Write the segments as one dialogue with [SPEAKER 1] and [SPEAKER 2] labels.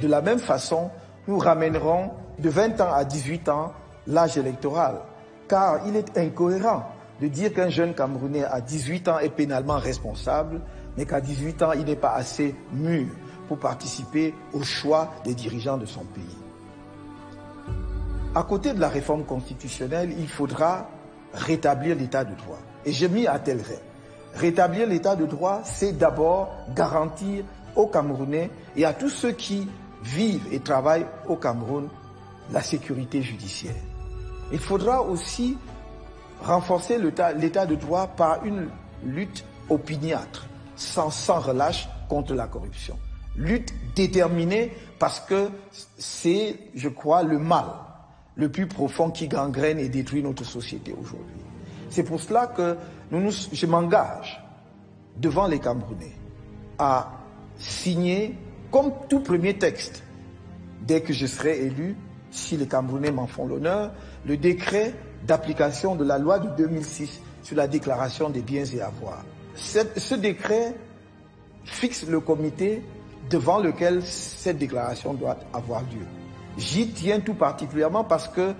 [SPEAKER 1] De la même façon, nous ramènerons de 20 ans à 18 ans l'âge électoral, car il est incohérent de dire qu'un jeune Camerounais à 18 ans est pénalement responsable, mais qu'à 18 ans, il n'est pas assez mûr pour participer au choix des dirigeants de son pays. À côté de la réforme constitutionnelle, il faudra rétablir l'état de droit. Et je m'y attellerai. Rétablir l'état de droit, c'est d'abord garantir aux Camerounais et à tous ceux qui vivent et travaillent au Cameroun la sécurité judiciaire. Il faudra aussi renforcer l'état de droit par une lutte opiniâtre, sans, relâche contre la corruption. Lutte déterminée parce que c'est, je crois, le mal le plus profond qui gangrène et détruit notre société aujourd'hui. C'est pour cela que je m'engage devant les Camerounais à signer, comme tout premier texte, dès que je serai élu, si les Camerounais m'en font l'honneur, le décret d'application de la loi de 2006 sur la déclaration des biens et avoirs. ce décret fixe le comité devant lequel cette déclaration doit avoir lieu. J'y tiens tout particulièrement parce que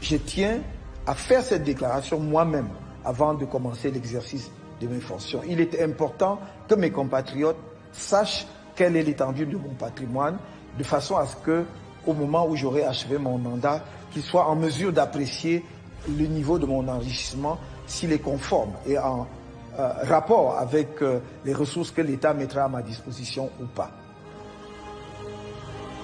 [SPEAKER 1] je tiens à faire cette déclaration moi-même avant de commencer l'exercice de mes fonctions. Il est important que mes compatriotes sachent quelle est l'étendue de mon patrimoine, de façon à ce que, au moment où j'aurai achevé mon mandat, qu'ils soient en mesure d'apprécier le niveau de mon enrichissement, s'il est conforme et en euh, rapport avec euh, les ressources que l'État mettra à ma disposition ou pas.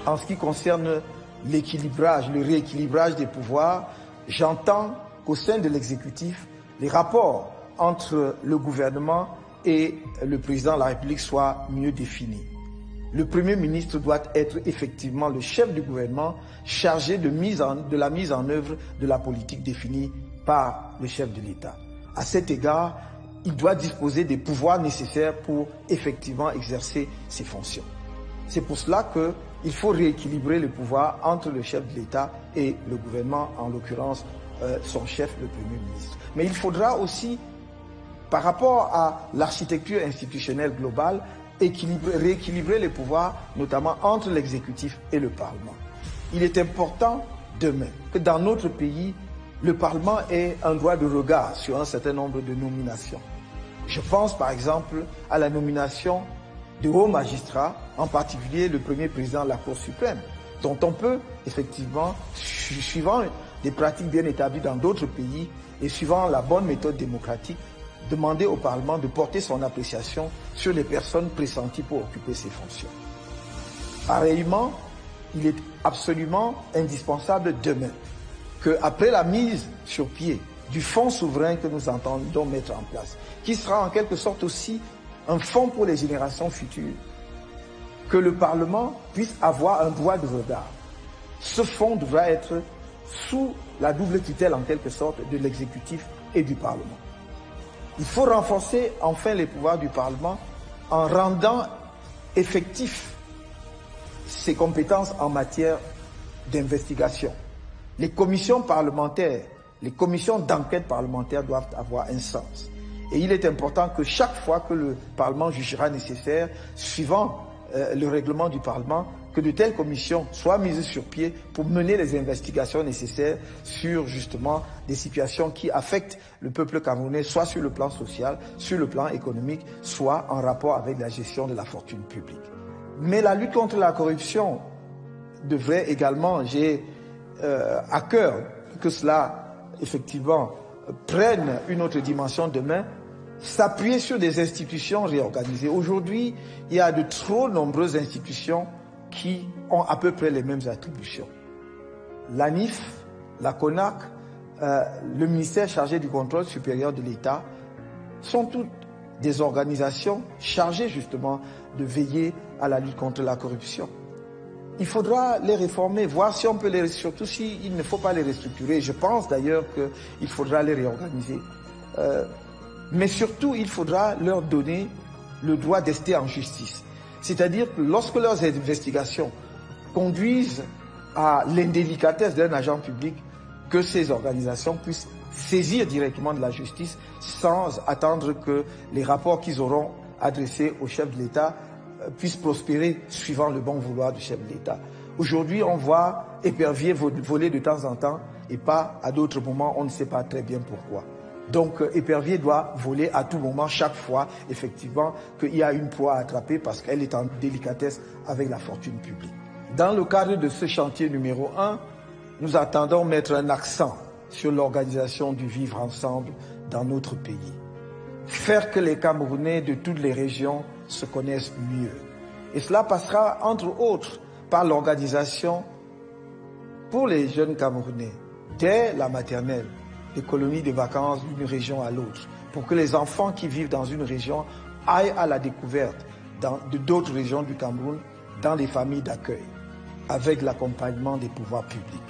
[SPEAKER 1] En ce qui concerne l'équilibrage, le rééquilibrage des pouvoirs, j'entends qu'au sein de l'exécutif, les rapports entre le gouvernement et le président de la République soient mieux définis. Le Premier ministre doit être effectivement le chef du gouvernement chargé de, la mise en œuvre de la politique définie par le chef de l'État. À cet égard, il doit disposer des pouvoirs nécessaires pour effectivement exercer ses fonctions. C'est pour cela qu'il faut rééquilibrer le pouvoir entre le chef de l'État et le gouvernement, en l'occurrence euh, son chef, le Premier ministre. Mais il faudra aussi, par rapport à l'architecture institutionnelle globale, rééquilibrer les pouvoirs, notamment entre l'exécutif et le Parlement. Il est important demain que dans notre pays, le Parlement ait un droit de regard sur un certain nombre de nominations. Je pense par exemple à la nomination de hauts magistrats, en particulier le premier président de la Cour suprême, dont on peut effectivement, suivant des pratiques bien établies dans d'autres pays et suivant la bonne méthode démocratique, demander au Parlement de porter son appréciation sur les personnes pressenties pour occuper ces fonctions. Pareillement, il est absolument indispensable demain qu'après la mise sur pied du fonds souverain que nous entendons mettre en place, qui sera en quelque sorte aussi un fonds pour les générations futures, que le Parlement puisse avoir un droit de regard. Ce fonds devra être sous la double tutelle en quelque sorte de l'exécutif et du Parlement. Il faut renforcer enfin les pouvoirs du Parlement en rendant effectifs ses compétences en matière d'investigation. Les commissions parlementaires, les commissions d'enquête parlementaire doivent avoir un sens. Et il est important que chaque fois que le Parlement jugera nécessaire, suivant euh, le règlement du Parlement, que de telles commissions soient mises sur pied pour mener les investigations nécessaires sur justement des situations qui affectent le peuple camerounais, soit sur le plan social, sur le plan économique, soit en rapport avec la gestion de la fortune publique. Mais la lutte contre la corruption devrait également, j'ai euh, à cœur que cela effectivement prenne une autre dimension demain, s'appuyer sur des institutions réorganisées. Aujourd'hui, il y a de trop nombreuses institutions qui ont à peu près les mêmes attributions. L'ANIF, la CONAC, euh, le ministère chargé du contrôle supérieur de l'État sont toutes des organisations chargées justement de veiller à la lutte contre la corruption. Il faudra les réformer, voir si on peut les, surtout s'il ne faut pas les restructurer. Je pense d'ailleurs qu'il faudra les réorganiser. Euh, mais surtout, il faudra leur donner le droit d'ester en justice. C'est-à-dire que lorsque leurs investigations conduisent à l'indélicatesse d'un agent public, que ces organisations puissent saisir directement de la justice sans attendre que les rapports qu'ils auront adressés au chef de l'État puisse prospérer suivant le bon vouloir du chef de l'État. Aujourd'hui, on voit épervier voler de temps en temps et pas à d'autres moments, on ne sait pas très bien pourquoi. Donc euh, épervier doit voler à tout moment, chaque fois, effectivement, qu'il y a une proie à attraper parce qu'elle est en délicatesse avec la fortune publique. Dans le cadre de ce chantier numéro un, nous attendons mettre un accent sur l'organisation du vivre ensemble dans notre pays. Faire que les Camerounais de toutes les régions se connaissent mieux. Et cela passera, entre autres, par l'organisation pour les jeunes Camerounais, dès la maternelle, des colonies de vacances d'une région à l'autre, pour que les enfants qui vivent dans une région aillent à la découverte de d'autres régions du Cameroun dans des familles d'accueil, avec l'accompagnement des pouvoirs publics.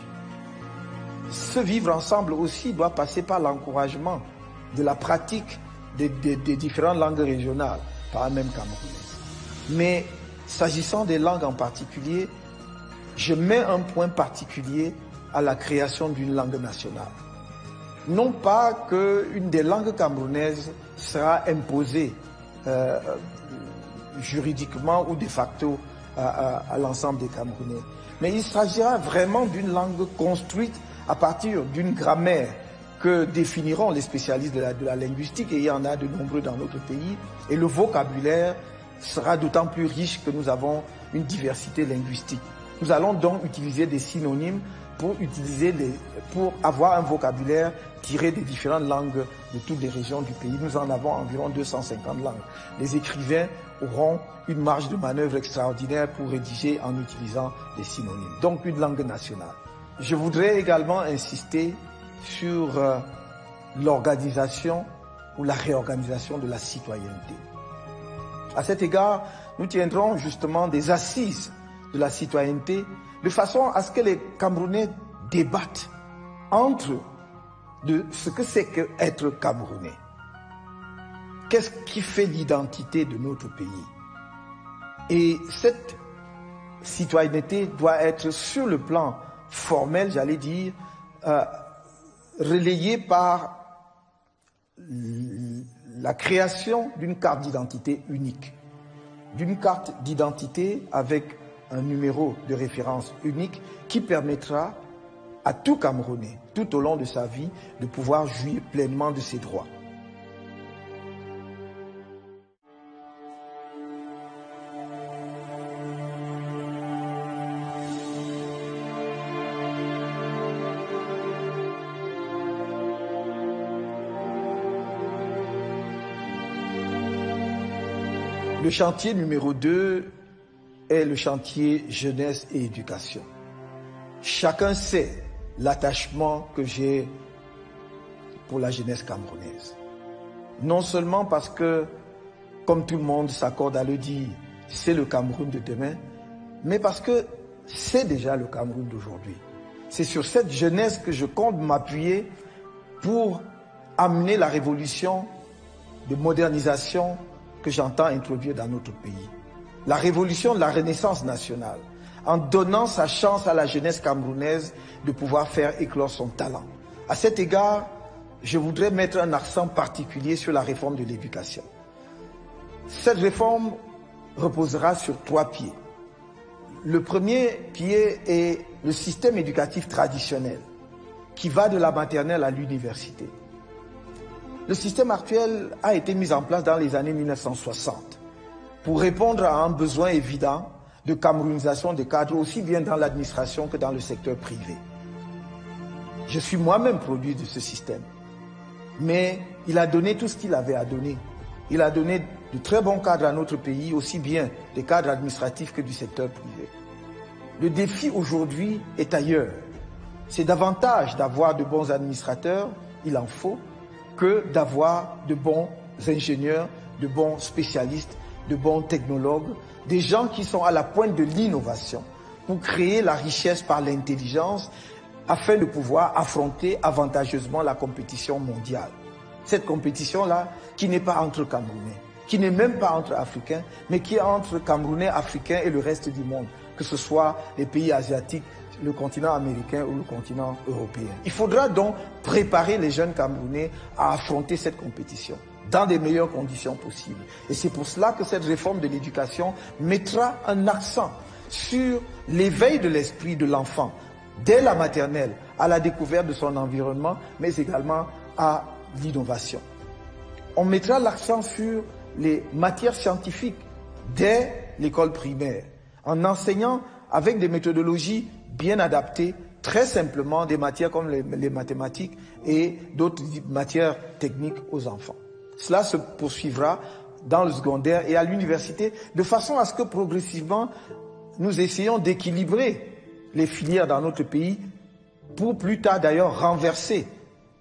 [SPEAKER 1] Ce vivre ensemble aussi doit passer par l'encouragement de la pratique des, des, différentes langues régionales, pas même camerounaises. Mais s'agissant des langues en particulier, je mets un point particulier à la création d'une langue nationale non pas qu'une des langues camerounaises sera imposée euh, juridiquement ou de facto à, l'ensemble des Camerounais, mais il s'agira vraiment d'une langue construite à partir d'une grammaire que définiront les spécialistes de la, linguistique, et il y en a de nombreux dans notre pays, et le vocabulaire sera d'autant plus riche que nous avons une diversité linguistique. Nous allons donc utiliser des synonymes pour utiliser pour avoir un vocabulaire tiré des différentes langues de toutes les régions du pays. Nous en avons environ 250 langues. Les écrivains auront une marge de manœuvre extraordinaire pour rédiger en utilisant des synonymes. Donc une langue nationale. Je voudrais également insister sur euh, l'organisation ou la réorganisation de la citoyenneté. À cet égard, nous tiendrons justement des assises de la citoyenneté de façon à ce que les Camerounais débattent entre eux de ce que c'est qu'être Camerounais. Qu'est-ce qui fait l'identité de notre pays? Et cette citoyenneté doit être sur le plan formel, j'allais dire, euh, relayée par la création d'une carte d'identité unique, d'une carte d'identité avec un numéro de référence unique qui permettra à tout Camerounais, tout au long de sa vie, de pouvoir jouir pleinement de ses droits. Le chantier numéro 2 est le chantier jeunesse et éducation. Chacun sait l'attachement que j'ai pour la jeunesse camerounaise. Non seulement parce que, comme tout le monde s'accorde à le dire, c'est le Cameroun de demain, mais parce que c'est déjà le Cameroun d'aujourd'hui. C'est sur cette jeunesse que je compte m'appuyer pour amener la révolution de modernisation que j'entends introduire dans notre pays la révolution de la renaissance nationale, en donnant sa chance à la jeunesse camerounaise de pouvoir faire éclore son talent. À cet égard, je voudrais mettre un accent particulier sur la réforme de l'éducation. Cette réforme reposera sur trois pieds. Le premier pied est le système éducatif traditionnel, qui va de la maternelle à l'université. Le système actuel a été mis en place dans les années 1960 pour répondre à un besoin évident de camerounisation des cadres, aussi bien dans l'administration que dans le secteur privé. Je suis moi-même produit de ce système. Mais il a donné tout ce qu'il avait à donner. Il a donné de très bons cadres à notre pays, aussi bien des cadres administratifs que du secteur privé. Le défi aujourd'hui est ailleurs. C'est davantage d'avoir de bons administrateurs, il en faut, que d'avoir de bons ingénieurs, de bons spécialistes de bons technologues, des gens qui sont à la pointe de l'innovation pour créer la richesse par l'intelligence afin de pouvoir affronter avantageusement la compétition mondiale. Cette compétition-là qui n'est pas entre Camerounais, qui n'est même pas entre Africains, mais qui est entre Camerounais, Africains et le reste du monde, que ce soit les pays asiatiques, le continent américain ou le continent européen. Il faudra donc préparer les jeunes Camerounais à affronter cette compétition. Dans des meilleures conditions possibles. Et c'est pour cela que cette réforme de l'éducation mettra un accent sur l'éveil de l'esprit de l'enfant dès la maternelle à la découverte de son environnement, mais également à l'innovation. On mettra l'accent sur les matières scientifiques dès l'école primaire, en enseignant avec des méthodologies bien adaptées, très simplement des matières comme les, les mathématiques et d'autres matières techniques aux enfants. Cela se poursuivra dans le secondaire et à l'université de façon à ce que progressivement nous essayons d'équilibrer les filières dans notre pays pour plus tard d'ailleurs renverser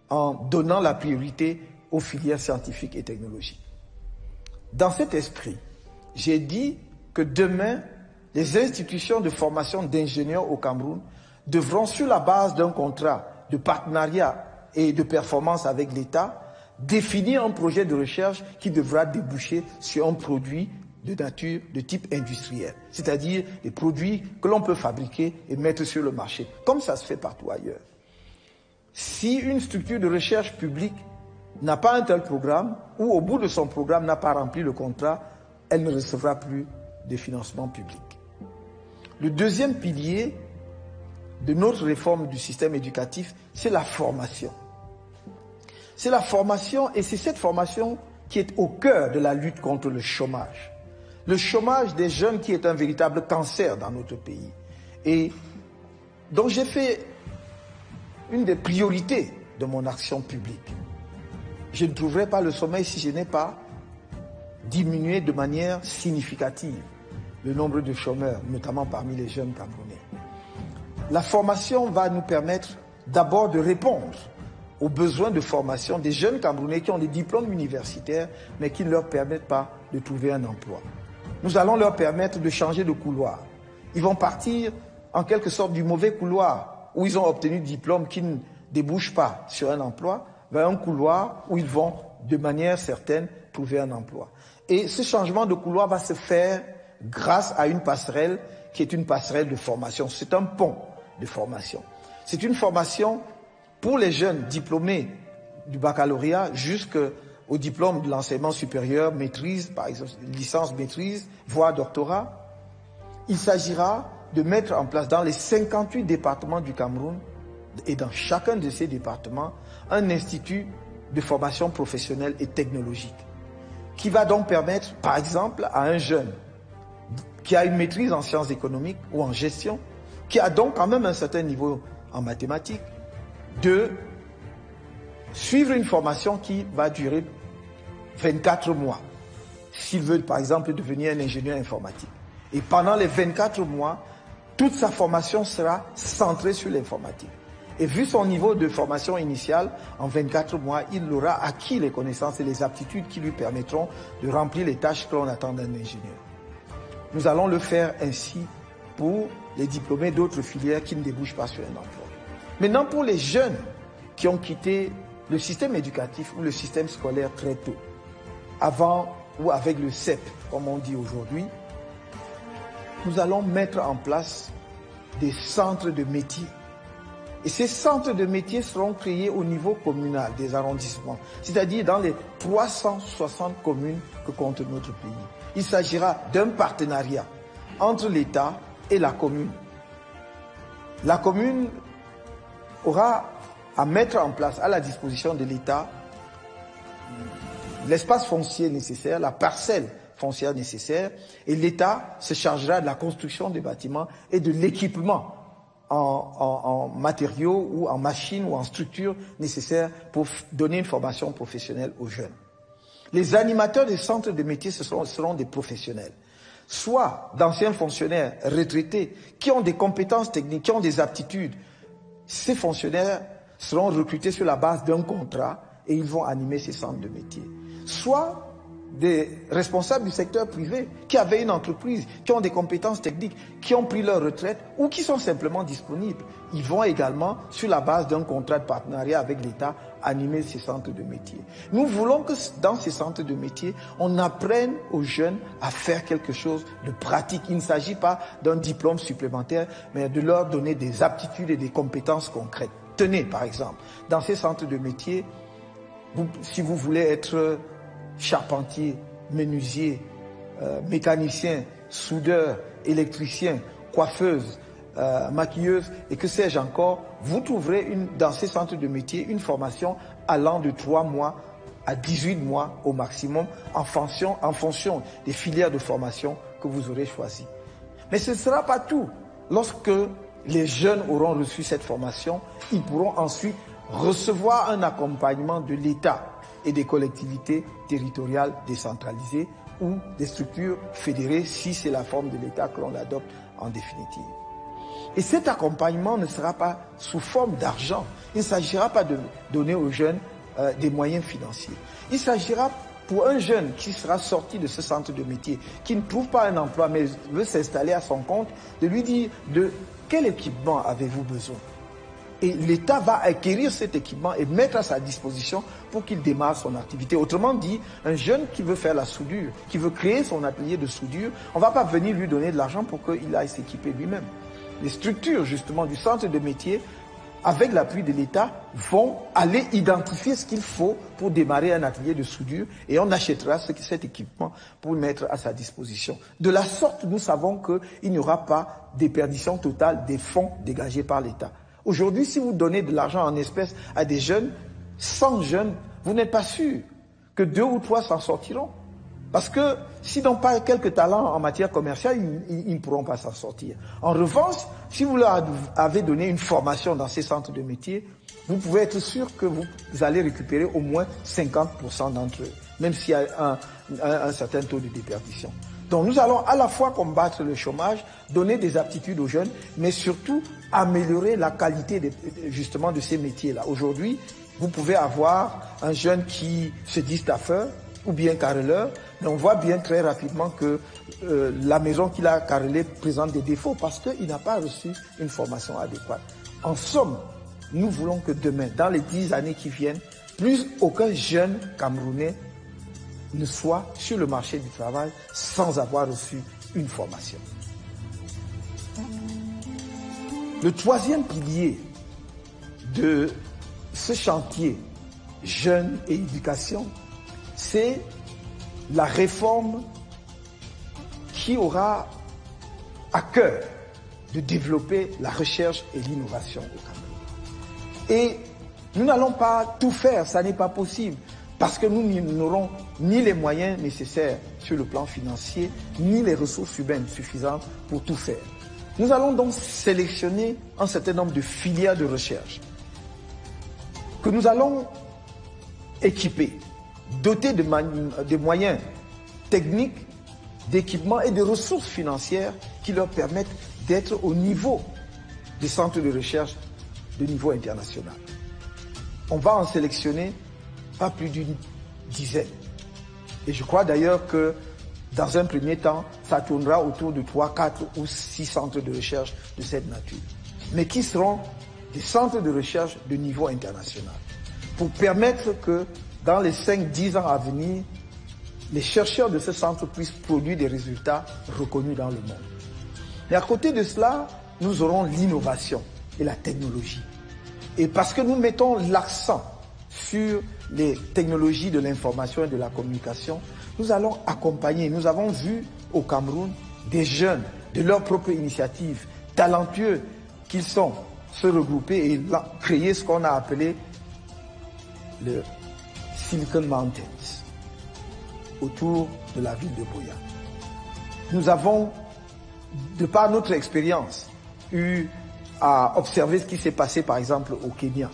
[SPEAKER 1] en donnant la priorité aux filières scientifiques et technologiques. Dans cet esprit, j'ai dit que demain, les institutions de formation d'ingénieurs au Cameroun devront, sur la base d'un contrat de partenariat et de performance avec l'État, définir un projet de recherche qui devra déboucher sur un produit de nature de type industriel, c'est-à-dire des produits que l'on peut fabriquer et mettre sur le marché, comme ça se fait partout ailleurs. Si une structure de recherche publique n'a pas un tel programme, ou au bout de son programme n'a pas rempli le contrat, elle ne recevra plus de financement public. Le deuxième pilier de notre réforme du système éducatif, c'est la formation. C'est la formation et c'est cette formation qui est au cœur de la lutte contre le chômage. Le chômage des jeunes qui est un véritable cancer dans notre pays. Et donc j'ai fait une des priorités de mon action publique. Je ne trouverai pas le sommeil si je n'ai pas diminué de manière significative le nombre de chômeurs, notamment parmi les jeunes Camerounais. La formation va nous permettre d'abord de répondre aux besoins de formation des jeunes Camerounais qui ont des diplômes universitaires, mais qui ne leur permettent pas de trouver un emploi. Nous allons leur permettre de changer de couloir. Ils vont partir en quelque sorte du mauvais couloir où ils ont obtenu des diplômes qui ne débouchent pas sur un emploi vers un couloir où ils vont de manière certaine trouver un emploi. Et ce changement de couloir va se faire grâce à une passerelle qui est une passerelle de formation. C'est un pont de formation. C'est une formation pour les jeunes diplômés du baccalauréat jusqu'au diplôme de l'enseignement supérieur, maîtrise, par exemple, licence maîtrise, voire doctorat. Il s'agira de mettre en place dans les 58 départements du Cameroun et dans chacun de ces départements un institut de formation professionnelle et technologique qui va donc permettre, par exemple, à un jeune qui a une maîtrise en sciences économiques ou en gestion, qui a donc quand même un certain niveau en mathématiques, de suivre une formation qui va durer 24 mois, s'il veut par exemple devenir un ingénieur informatique. Et pendant les 24 mois, toute sa formation sera centrée sur l'informatique. Et vu son niveau de formation initiale, en 24 mois, il aura acquis les connaissances et les aptitudes qui lui permettront de remplir les tâches que l'on attend d'un ingénieur. Nous allons le faire ainsi pour les diplômés d'autres filières qui ne débouchent pas sur un emploi. Maintenant, pour les jeunes qui ont quitté le système éducatif ou le système scolaire très tôt, avant ou avec le CEP, comme on dit aujourd'hui, nous allons mettre en place des centres de métiers. Et ces centres de métiers seront créés au niveau communal des arrondissements, c'est-à-dire dans les 360 communes que compte notre pays. Il s'agira d'un partenariat entre l'État et la commune. La commune aura à mettre en place à la disposition de l'État l'espace foncier nécessaire, la parcelle foncière nécessaire, et l'État se chargera de la construction des bâtiments et de l'équipement en, en, matériaux ou en machines ou en structures nécessaires pour donner une formation professionnelle aux jeunes. Les animateurs des centres de métiers ce seront, seront des professionnels, soit d'anciens fonctionnaires retraités qui ont des compétences techniques, qui ont des aptitudes, ces fonctionnaires seront recrutés sur la base d'un contrat et ils vont animer ces centres de métier. Soit des responsables du secteur privé qui avaient une entreprise, qui ont des compétences techniques, qui ont pris leur retraite ou qui sont simplement disponibles. Ils vont également, sur la base d'un contrat de partenariat avec l'État, animer ces centres de métier. Nous voulons que dans ces centres de métier, on apprenne aux jeunes à faire quelque chose de pratique. Il ne s'agit pas d'un diplôme supplémentaire, mais de leur donner des aptitudes et des compétences concrètes. Tenez, par exemple, dans ces centres de métier, si vous voulez être charpentiers, menuisiers, euh, mécaniciens, soudeurs, électriciens, coiffeuses, euh, maquilleuses et que sais-je encore, vous trouverez une, dans ces centres de métier une formation allant de 3 mois à 18 mois au maximum en fonction, en fonction des filières de formation que vous aurez choisies. Mais ce ne sera pas tout. Lorsque les jeunes auront reçu cette formation, ils pourront ensuite recevoir un accompagnement de l'État et des collectivités territoriales décentralisées ou des structures fédérées si c'est la forme de l'État que l'on adopte en définitive. Et cet accompagnement ne sera pas sous forme d'argent. Il ne s'agira pas de donner aux jeunes euh, des moyens financiers. Il s'agira pour un jeune qui sera sorti de ce centre de métier, qui ne trouve pas un emploi mais veut s'installer à son compte, de lui dire de quel équipement avez-vous besoin et l'État va acquérir cet équipement et mettre à sa disposition pour qu'il démarre son activité. Autrement dit, un jeune qui veut faire la soudure, qui veut créer son atelier de soudure, on ne va pas venir lui donner de l'argent pour qu'il aille s'équiper lui-même. Les structures justement du centre de métier, avec l'appui de l'État, vont aller identifier ce qu'il faut pour démarrer un atelier de soudure et on achètera cet équipement pour le mettre à sa disposition. De la sorte, nous savons qu'il n'y aura pas déperdition totale des fonds dégagés par l'État. Aujourd'hui, si vous donnez de l'argent en espèces à des jeunes, 100 jeunes, vous n'êtes pas sûr que deux ou trois s'en sortiront. Parce que s'ils n'ont pas quelques talents en matière commerciale, ils, ne pourront pas s'en sortir. En revanche, si vous leur avez donné une formation dans ces centres de métier, vous pouvez être sûr que vous, allez récupérer au moins 50% d'entre eux, même s'il y a un certain taux de déperdition. Donc nous allons à la fois combattre le chômage, donner des aptitudes aux jeunes, mais surtout améliorer la qualité justement de ces métiers-là. Aujourd'hui, vous pouvez avoir un jeune qui se dit staffeur ou bien carreleur, mais on voit bien très rapidement que euh, la maison qu'il a carrelée présente des défauts parce qu'il n'a pas reçu une formation adéquate. En somme, nous voulons que demain, dans les dix années qui viennent, plus aucun jeune Camerounais ne soit sur le marché du travail sans avoir reçu une formation. Le troisième pilier de ce chantier jeunes et éducation, c'est la réforme qui aura à cœur de développer la recherche et l'innovation au Cameroun. Et nous n'allons pas tout faire, ça n'est pas possible. Parce que nous n'aurons ni les moyens nécessaires sur le plan financier, ni les ressources humaines suffisantes pour tout faire. Nous allons donc sélectionner un certain nombre de filières de recherche que nous allons équiper, doter de, moyens techniques, d'équipements et de ressources financières qui leur permettent d'être au niveau des centres de recherche de niveau international. On va en sélectionner pas plus d'une dizaine. Et je crois d'ailleurs que dans un premier temps, ça tournera autour de 3, 4 ou 6 centres de recherche de cette nature, mais qui seront des centres de recherche de niveau international, pour permettre que dans les 5-10 ans à venir, les chercheurs de ce centre puissent produire des résultats reconnus dans le monde. Mais à côté de cela, nous aurons l'innovation et la technologie. Et parce que nous mettons l'accent sur les technologies de l'information et de la communication, nous allons accompagner. Nous avons vu au Cameroun des jeunes de leur propre initiative, talentueux qu'ils sont, se regrouper et créer ce qu'on a appelé le Silicon Mountains autour de la ville de Boya. Nous avons, de par notre expérience, eu à observer ce qui s'est passé par exemple au Kenya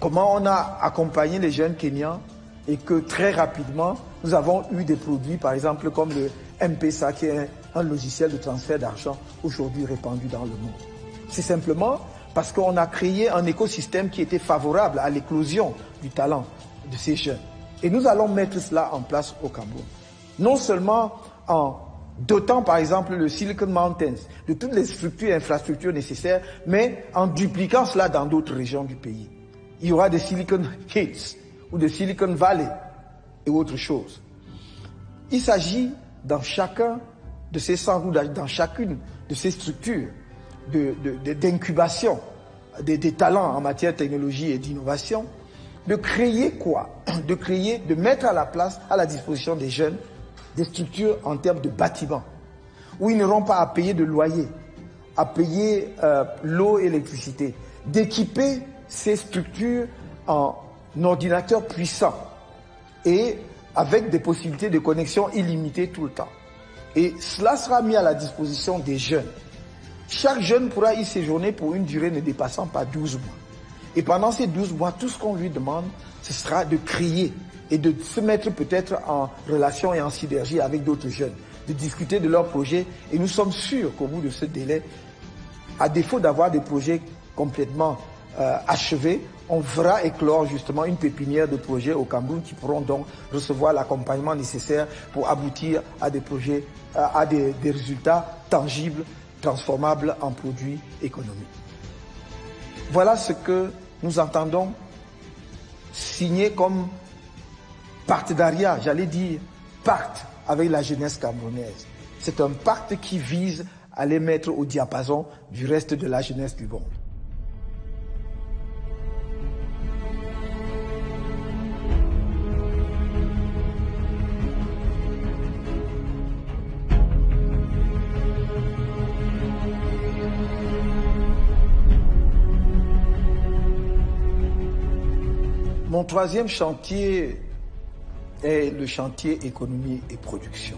[SPEAKER 1] comment on a accompagné les jeunes Kenyans et que très rapidement, nous avons eu des produits, par exemple, comme le MPSA, qui est un, logiciel de transfert d'argent aujourd'hui répandu dans le monde. C'est simplement parce qu'on a créé un écosystème qui était favorable à l'éclosion du talent de ces jeunes. Et nous allons mettre cela en place au Cameroun. Non seulement en dotant par exemple le Silicon Mountains de toutes les structures et infrastructures nécessaires, mais en dupliquant cela dans d'autres régions du pays il y aura des Silicon Hills ou des Silicon Valley et autre chose. Il s'agit dans chacun de ces centres ou dans chacune de ces structures d'incubation de, des, talents en matière de technologie et d'innovation, de créer quoi de créer, de mettre à la place, à la disposition des jeunes, des structures en termes de bâtiments, où ils n'auront pas à payer de loyer, à payer euh, l'eau et l'électricité, d'équiper ces structures en ordinateurs puissants et avec des possibilités de connexion illimitées tout le temps. Et cela sera mis à la disposition des jeunes. Chaque jeune pourra y séjourner pour une durée ne dépassant pas 12 mois. Et pendant ces 12 mois, tout ce qu'on lui demande, ce sera de crier et de se mettre peut-être en relation et en synergie avec d'autres jeunes, de discuter de leurs projets. Et nous sommes sûrs qu'au bout de ce délai, à défaut d'avoir des projets complètement euh, achevés, on fera éclore justement une pépinière de projets au Cameroun qui pourront donc recevoir l'accompagnement nécessaire pour aboutir à des projets, à des résultats tangibles, transformables en produits économiques. Voilà ce que nous entendons signer comme partenariat, j'allais dire pacte avec la jeunesse camerounaise. C'est un pacte qui vise à les mettre au diapason du reste de la jeunesse du monde. Troisième chantier est le chantier économie et production.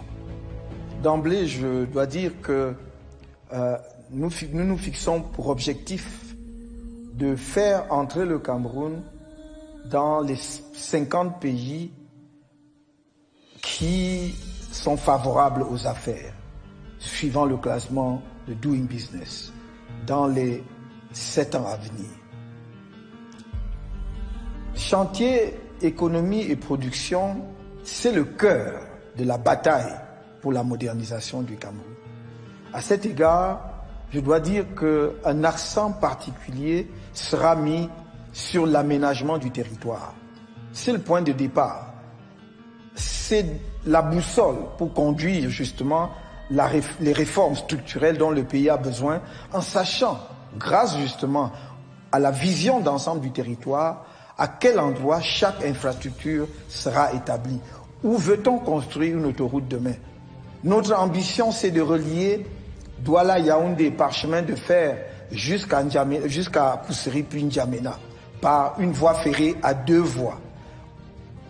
[SPEAKER 1] D'emblée, je dois dire que euh, nous, nous nous fixons pour objectif de faire entrer le Cameroun dans les 50 pays qui sont favorables aux affaires, suivant le classement de Doing Business, dans les sept ans à venir. Chantier économie et production, c'est le cœur de la bataille pour la modernisation du Cameroun. À cet égard, je dois dire qu'un accent particulier sera mis sur l'aménagement du territoire. C'est le point de départ. C'est la boussole pour conduire justement les réformes structurelles dont le pays a besoin, en sachant, grâce justement à la vision d'ensemble du territoire, à quel endroit chaque infrastructure sera établie? Où veut-on construire une autoroute demain? Notre ambition, c'est de relier Douala Yaoundé par chemin de fer jusqu'à jusqu'à Pousseri puis N'Djamena par une voie ferrée à deux voies.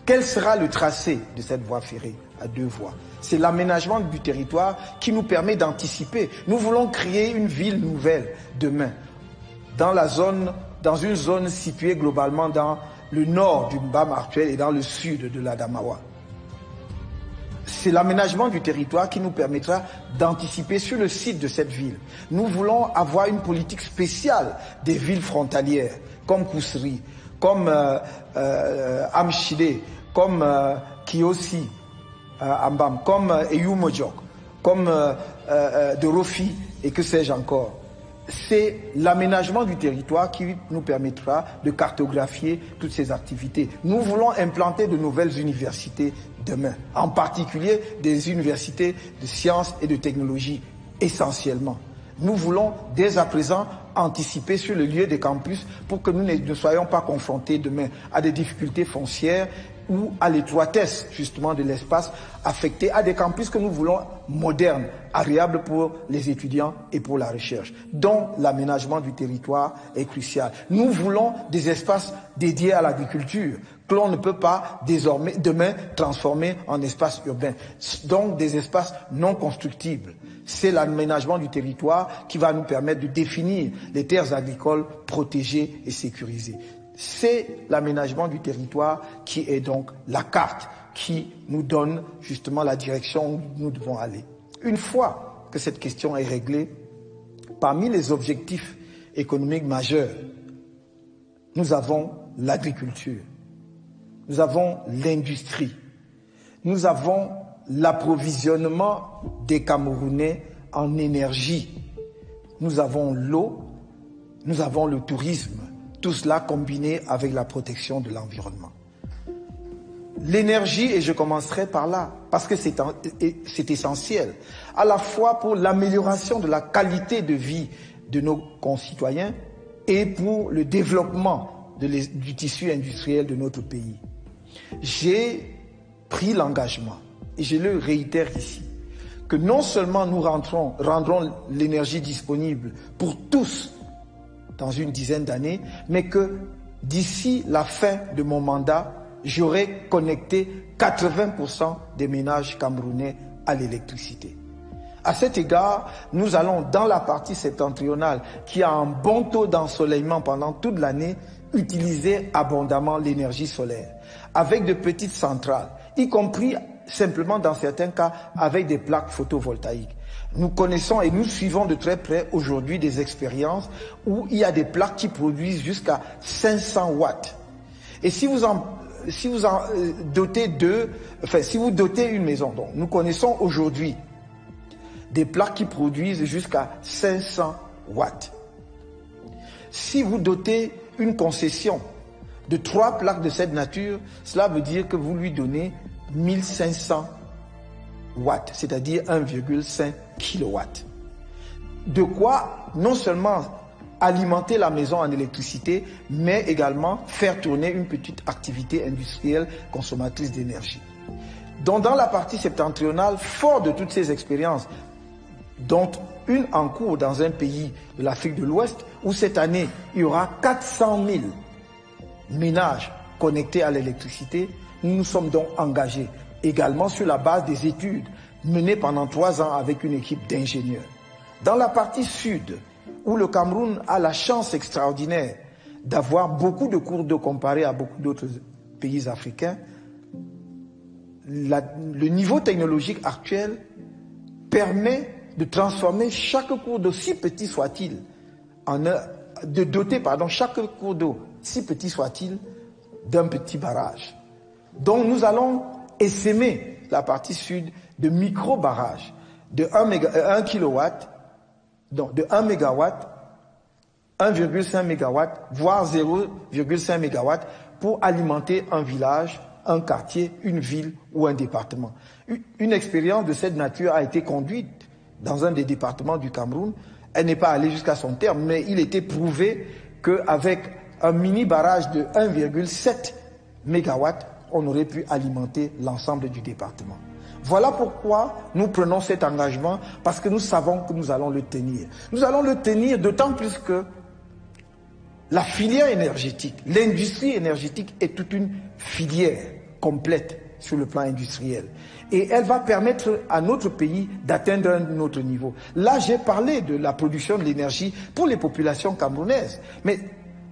[SPEAKER 1] Quel sera le tracé de cette voie ferrée à deux voies? C'est l'aménagement du territoire qui nous permet d'anticiper. Nous voulons créer une ville nouvelle demain dans la zone dans une zone située globalement dans le nord du Mbam actuel et dans le sud de l'Adamawa. C'est l'aménagement du territoire qui nous permettra d'anticiper sur le site de cette ville. Nous voulons avoir une politique spéciale des villes frontalières, comme Kousri, comme euh, euh, Amchide, comme euh, euh, Ambam, comme euh, Eyumojok, comme Dorofi et que sais-je encore c'est l'aménagement du territoire qui nous permettra de cartographier toutes ces activités. Nous voulons implanter de nouvelles universités demain, en particulier des universités de sciences et de technologie, essentiellement. Nous voulons dès à présent anticiper sur le lieu des campus pour que nous ne soyons pas confrontés demain à des difficultés foncières ou à l'étroitesse justement de l'espace affecté à des campus que nous voulons modernes, agréables pour les étudiants et pour la recherche, dont l'aménagement du territoire est crucial. Nous voulons des espaces dédiés à l'agriculture que l'on ne peut pas désormais demain transformer en espaces urbains, donc des espaces non constructibles. C'est l'aménagement du territoire qui va nous permettre de définir les terres agricoles protégées et sécurisées c'est l'aménagement du territoire qui est donc la carte qui nous donne justement la direction où nous devons aller. Une fois que cette question est réglée, parmi les objectifs économiques majeurs, nous avons l'agriculture, nous avons l'industrie, nous avons l'approvisionnement des Camerounais en énergie, nous avons l'eau, nous avons le tourisme, tout cela combiné avec la protection de l'environnement. L'énergie, et je commencerai par là, parce que c'est essentiel, à la fois pour l'amélioration de la qualité de vie de nos concitoyens et pour le développement du tissu industriel de notre pays. J'ai pris l'engagement, et je le réitère ici, que non seulement nous rendrons l'énergie disponible pour tous dans une dizaine d'années, mais que d'ici la fin de mon mandat, j'aurai connecté 80% des ménages camerounais à l'électricité. À cet égard, nous allons dans la partie septentrionale qui a un bon taux d'ensoleillement pendant toute l'année utiliser abondamment l'énergie solaire avec de petites centrales, y compris simplement dans certains cas avec des plaques photovoltaïques. Nous connaissons et nous suivons de très près aujourd'hui des expériences où il y a des plaques qui produisent jusqu'à 500 watts. Et si vous en, si vous en euh, dotez deux, enfin si vous dotez une maison, donc nous connaissons aujourd'hui des plaques qui produisent jusqu'à 500 watts. Si vous dotez une concession de trois plaques de cette nature, cela veut dire que vous lui donnez 1500 watts, c'est-à-dire 1,5 kilowatt. De quoi non seulement alimenter la maison en électricité, mais également faire tourner une petite activité industrielle consommatrice d'énergie. Donc dans la partie septentrionale, fort de toutes ces expériences, dont une en cours dans un pays de l'Afrique de l'Ouest, où cette année, il y aura 400 000 ménages connectés à l'électricité, nous nous sommes donc engagés également sur la base des études menées pendant trois ans avec une équipe d'ingénieurs. Dans la partie sud, où le Cameroun a la chance extraordinaire d'avoir beaucoup de cours d'eau comparé à beaucoup d'autres pays africains, le niveau technologique actuel permet de transformer chaque cours d'eau, si petit soit-il, en de doter pardon, chaque cours d'eau, si petit soit-il, d'un petit barrage. Donc nous allons essaimer la partie sud de micro-barrages de 1, méga, kW, donc de 1 MW, 1,5 MW, voire 0,5 MW pour alimenter un village, un quartier, une ville ou un département. Une expérience de cette nature a été conduite dans un des départements du Cameroun. Elle n'est pas allée jusqu'à son terme, mais il était prouvé qu'avec un mini barrage de 1,7 MW, on aurait pu alimenter l'ensemble du département. Voilà pourquoi nous prenons cet engagement, parce que nous savons que nous allons le tenir. Nous allons le tenir d'autant plus que la filière énergétique, l'industrie énergétique est toute une filière complète sur le plan industriel et elle va permettre à notre pays d'atteindre un autre niveau. Là, j'ai parlé de la production de l'énergie pour les populations camerounaises, mais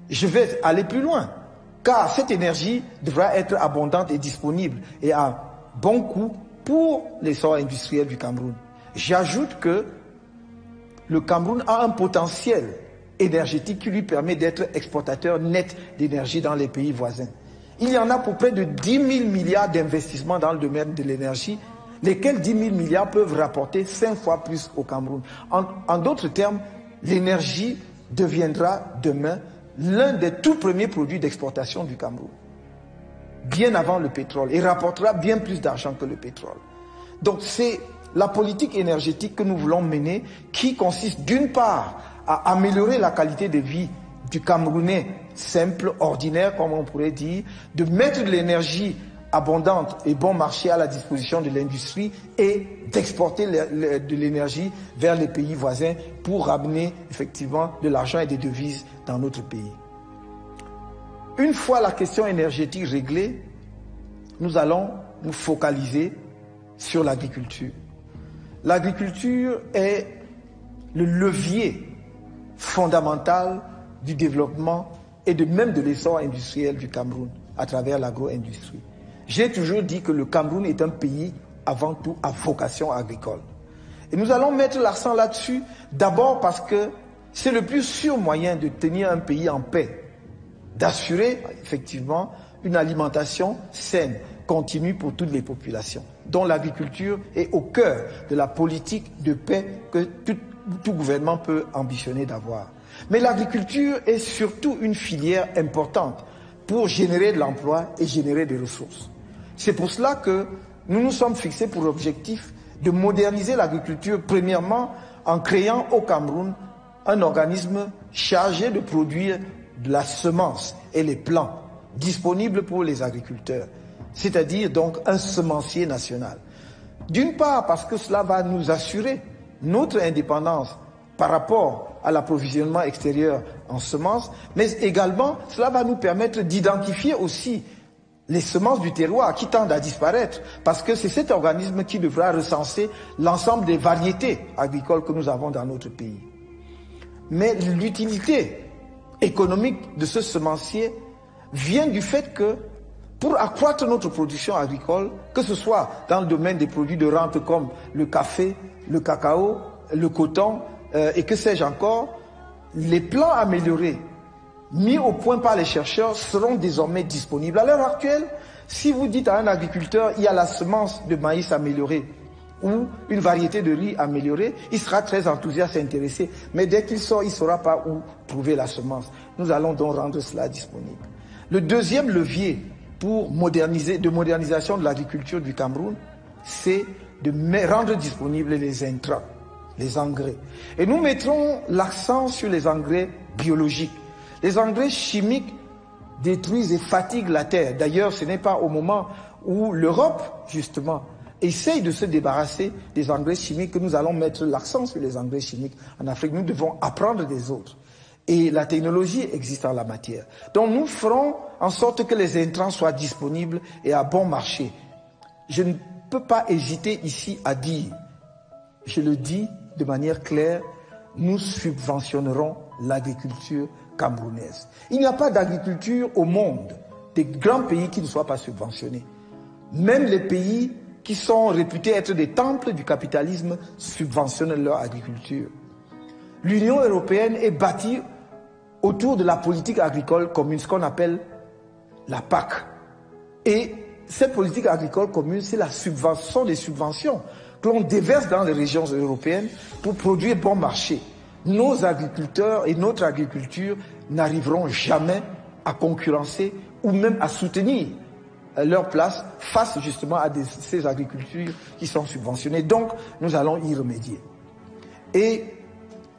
[SPEAKER 1] je vais aller plus loin, car cette énergie devra être abondante et disponible et à bon coût pour l'essor industriel du Cameroun. J'ajoute que le Cameroun a un potentiel énergétique qui lui permet d'être exportateur net d'énergie dans les pays voisins. Il y en a pour près de 10 000 milliards d'investissements dans le domaine de l'énergie, lesquels 10 000 milliards peuvent rapporter 5 fois plus au Cameroun. En, d'autres termes, l'énergie deviendra demain l'un des tout premiers produits d'exportation du Cameroun, bien avant le pétrole, et rapportera bien plus d'argent que le pétrole. Donc c'est la politique énergétique que nous voulons mener qui consiste d'une part à améliorer la qualité de vie du Camerounais simple, ordinaire, comme on pourrait dire, de mettre de l'énergie abondante et bon marché à la disposition de l'industrie et d'exporter de l'énergie vers les pays voisins pour ramener effectivement de l'argent et des devises dans notre pays. Une fois la question énergétique réglée, nous allons nous focaliser sur l'agriculture. L'agriculture est le levier fondamental du développement et de même de l'essor industriel du Cameroun à travers l'agro-industrie. J'ai toujours dit que le Cameroun est un pays avant tout à vocation agricole. Et nous allons mettre l'accent là-dessus d'abord parce que c'est le plus sûr moyen de tenir un pays en paix, d'assurer effectivement une alimentation saine, continue pour toutes les populations, dont l'agriculture est au cœur de la politique de paix que tout, tout gouvernement peut ambitionner d'avoir. Mais l'agriculture est surtout une filière importante pour générer de l'emploi et générer des ressources. C'est pour cela que nous nous sommes fixés pour objectif de moderniser l'agriculture, premièrement en créant au Cameroun un organisme chargé de produire de la semence et les plants disponibles pour les agriculteurs. c'est-à-dire donc un semencier national. D'une part parce que cela va nous assurer notre indépendance par rapport à l'approvisionnement extérieur en semences, mais également cela va nous permettre d'identifier aussi les semences du terroir qui tendent à disparaître, parce que c'est cet organisme qui devra recenser l'ensemble des variétés agricoles que nous avons dans notre pays. Mais l'utilité économique de ce semencier vient du fait que pour accroître notre production agricole, que ce soit dans le domaine des produits de rente comme le café, le cacao, le coton euh, et que sais-je encore, les plans améliorés mis au point par les chercheurs seront désormais disponibles. À l'heure actuelle, si vous dites à un agriculteur, il y a la semence de maïs améliorée ou une variété de riz améliorée, il sera très enthousiaste et intéressé. Mais dès qu'il sort, il ne saura pas où trouver la semence. Nous allons donc rendre cela disponible. Le deuxième levier pour moderniser, de modernisation de l'agriculture du Cameroun, c'est de rendre disponibles les intrants, les engrais. Et nous mettrons l'accent sur les engrais biologiques. Les engrais chimiques détruisent et fatiguent la terre. D'ailleurs, ce n'est pas au moment où l'Europe, justement, essaye de se débarrasser des engrais chimiques que nous allons mettre l'accent sur les engrais chimiques en Afrique. Nous devons apprendre des autres. Et la technologie existe en la matière. Donc nous ferons en sorte que les intrants soient disponibles et à bon marché. Je ne peux pas hésiter ici à dire, je le dis de manière claire, nous subventionnerons l'agriculture Il n'y a pas d'agriculture au monde, des grands pays qui ne soient pas subventionnés. Même les pays qui sont réputés être des temples du capitalisme subventionnent leur agriculture. L'Union européenne est bâtie autour de la politique agricole commune, ce qu'on appelle la PAC. Et cette politique agricole commune, c'est la subvention des subventions que l'on déverse dans les régions européennes pour produire bon marché. Nos agriculteurs et notre agriculture n'arriveront jamais à concurrencer ou même à soutenir leur place face justement à ces agricultures qui sont subventionnées. Donc, nous allons y remédier. Et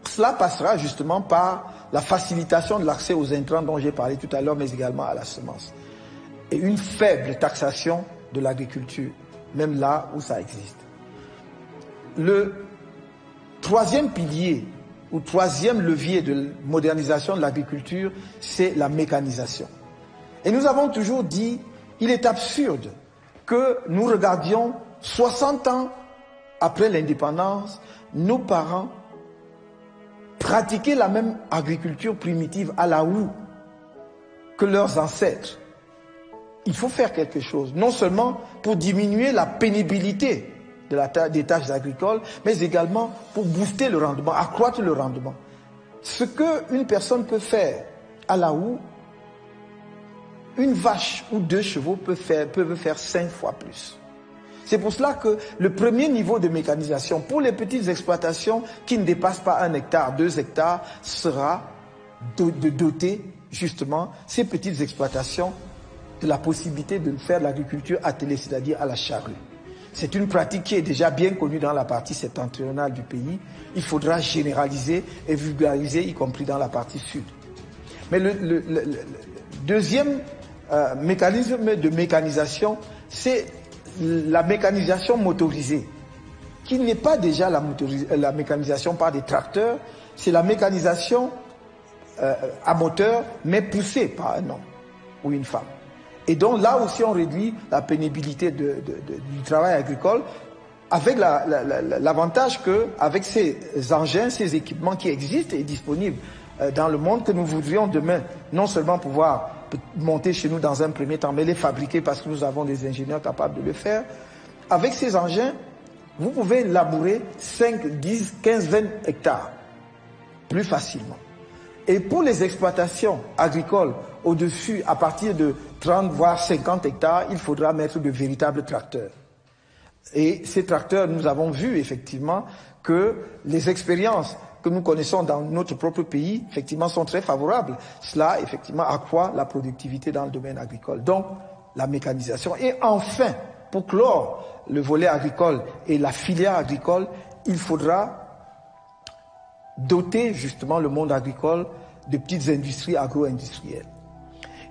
[SPEAKER 1] cela passera justement par la facilitation de l'accès aux intrants dont j'ai parlé tout à l'heure, mais également à la semence. Et une faible taxation de l'agriculture, même là où ça existe. Le troisième pilier ou troisième levier de modernisation de l'agriculture, c'est la mécanisation. Et nous avons toujours dit, il est absurde que nous regardions 60 ans après l'indépendance, nos parents pratiquer la même agriculture primitive à la houe que leurs ancêtres. Il faut faire quelque chose, non seulement pour diminuer la pénibilité des tâches agricoles, mais également pour booster le rendement, accroître le rendement. Ce qu'une personne peut faire à la houe, une vache ou deux chevaux peuvent faire, peuvent faire cinq fois plus. C'est pour cela que le premier niveau de mécanisation pour les petites exploitations qui ne dépassent pas un hectare, deux hectares, sera de, doter justement ces petites exploitations de la possibilité de faire l'agriculture attelée, c'est-à-dire à la charrue. C'est une pratique qui est déjà bien connue dans la partie septentrionale du pays. Il faudra généraliser et vulgariser, y compris dans la partie sud. Mais le, deuxième euh, mécanisme de mécanisation, c'est la mécanisation motorisée, qui n'est pas déjà la, la, mécanisation par des tracteurs, c'est la mécanisation euh, à moteur, mais poussée par un homme ou une femme. Et donc là aussi, on réduit la pénibilité du travail agricole avec l'avantage la, que, avec ces engins, ces équipements qui existent et disponibles euh, dans le monde, que nous voudrions demain non seulement pouvoir monter chez nous dans un premier temps, mais les fabriquer parce que nous avons des ingénieurs capables de le faire. Avec ces engins, vous pouvez labourer 5, 10, 15, 20 hectares plus facilement. Et pour les exploitations agricoles au-dessus, à partir de 30 voire 50 hectares, il faudra mettre de véritables tracteurs. Et ces tracteurs, nous avons vu effectivement que les expériences que nous connaissons dans notre propre pays, effectivement, sont très favorables. Cela, effectivement, accroît la productivité dans le domaine agricole. Donc, la mécanisation. Et enfin, pour clore le volet agricole et la filière agricole, il faudra doter justement le monde agricole de petites industries agro-industrielles.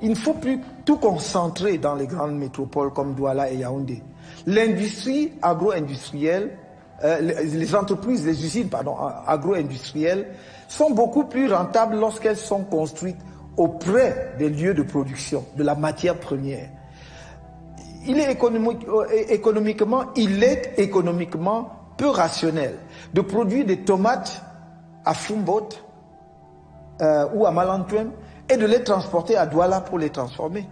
[SPEAKER 1] Il ne faut plus tout concentrer dans les grandes métropoles comme Douala et Yaoundé. L'industrie agro-industrielle, euh, les entreprises, les usines pardon, agro-industrielles sont beaucoup plus rentables lorsqu'elles sont construites auprès des lieux de production, de la matière première. Il est euh, économiquement, il est économiquement peu rationnel de produire des tomates à Fumbot euh, ou à Malantuem et de les transporter à Douala pour les transformer.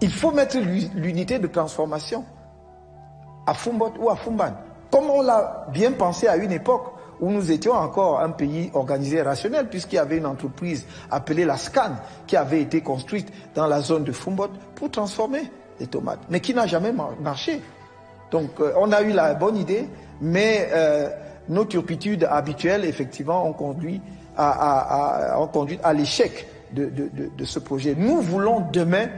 [SPEAKER 1] Il faut mettre l'unité de transformation à Fumbot ou à Fumban. Comme on l'a bien pensé à une époque où nous étions encore un pays organisé et rationnel, puisqu'il y avait une entreprise appelée la SCAN qui avait été construite dans la zone de Fumbot pour transformer les tomates, mais qui n'a jamais marché. Donc euh, on a eu la bonne idée, mais euh, nos turpitudes habituelles, effectivement, ont conduit à, à l'échec de, ce projet. Nous voulons demain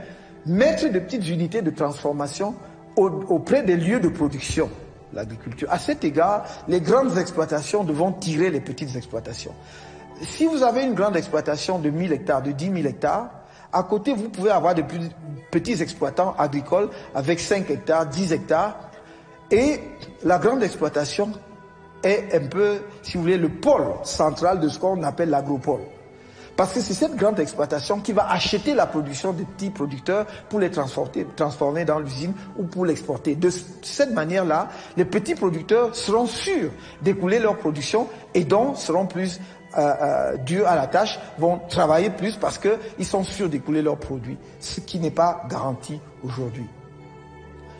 [SPEAKER 1] mettre de petites unités de transformation auprès des lieux de production l'agriculture. À cet égard, les grandes exploitations devront tirer les petites exploitations. Si vous avez une grande exploitation de 1000 hectares, de 10 000 hectares, à côté, vous pouvez avoir de petits exploitants agricoles avec 5 hectares, 10 hectares. Et la grande exploitation est un peu, si vous voulez, le pôle central de ce qu'on appelle l'agropole. Parce que c'est cette grande exploitation qui va acheter la production des petits producteurs pour les transformer, transformer dans l'usine ou pour l'exporter. De cette manière-là, les petits producteurs seront sûrs d'écouler leur production et donc seront plus euh, euh, durs à la tâche, vont travailler plus parce qu'ils sont sûrs d'écouler leurs produits, ce qui n'est pas garanti aujourd'hui.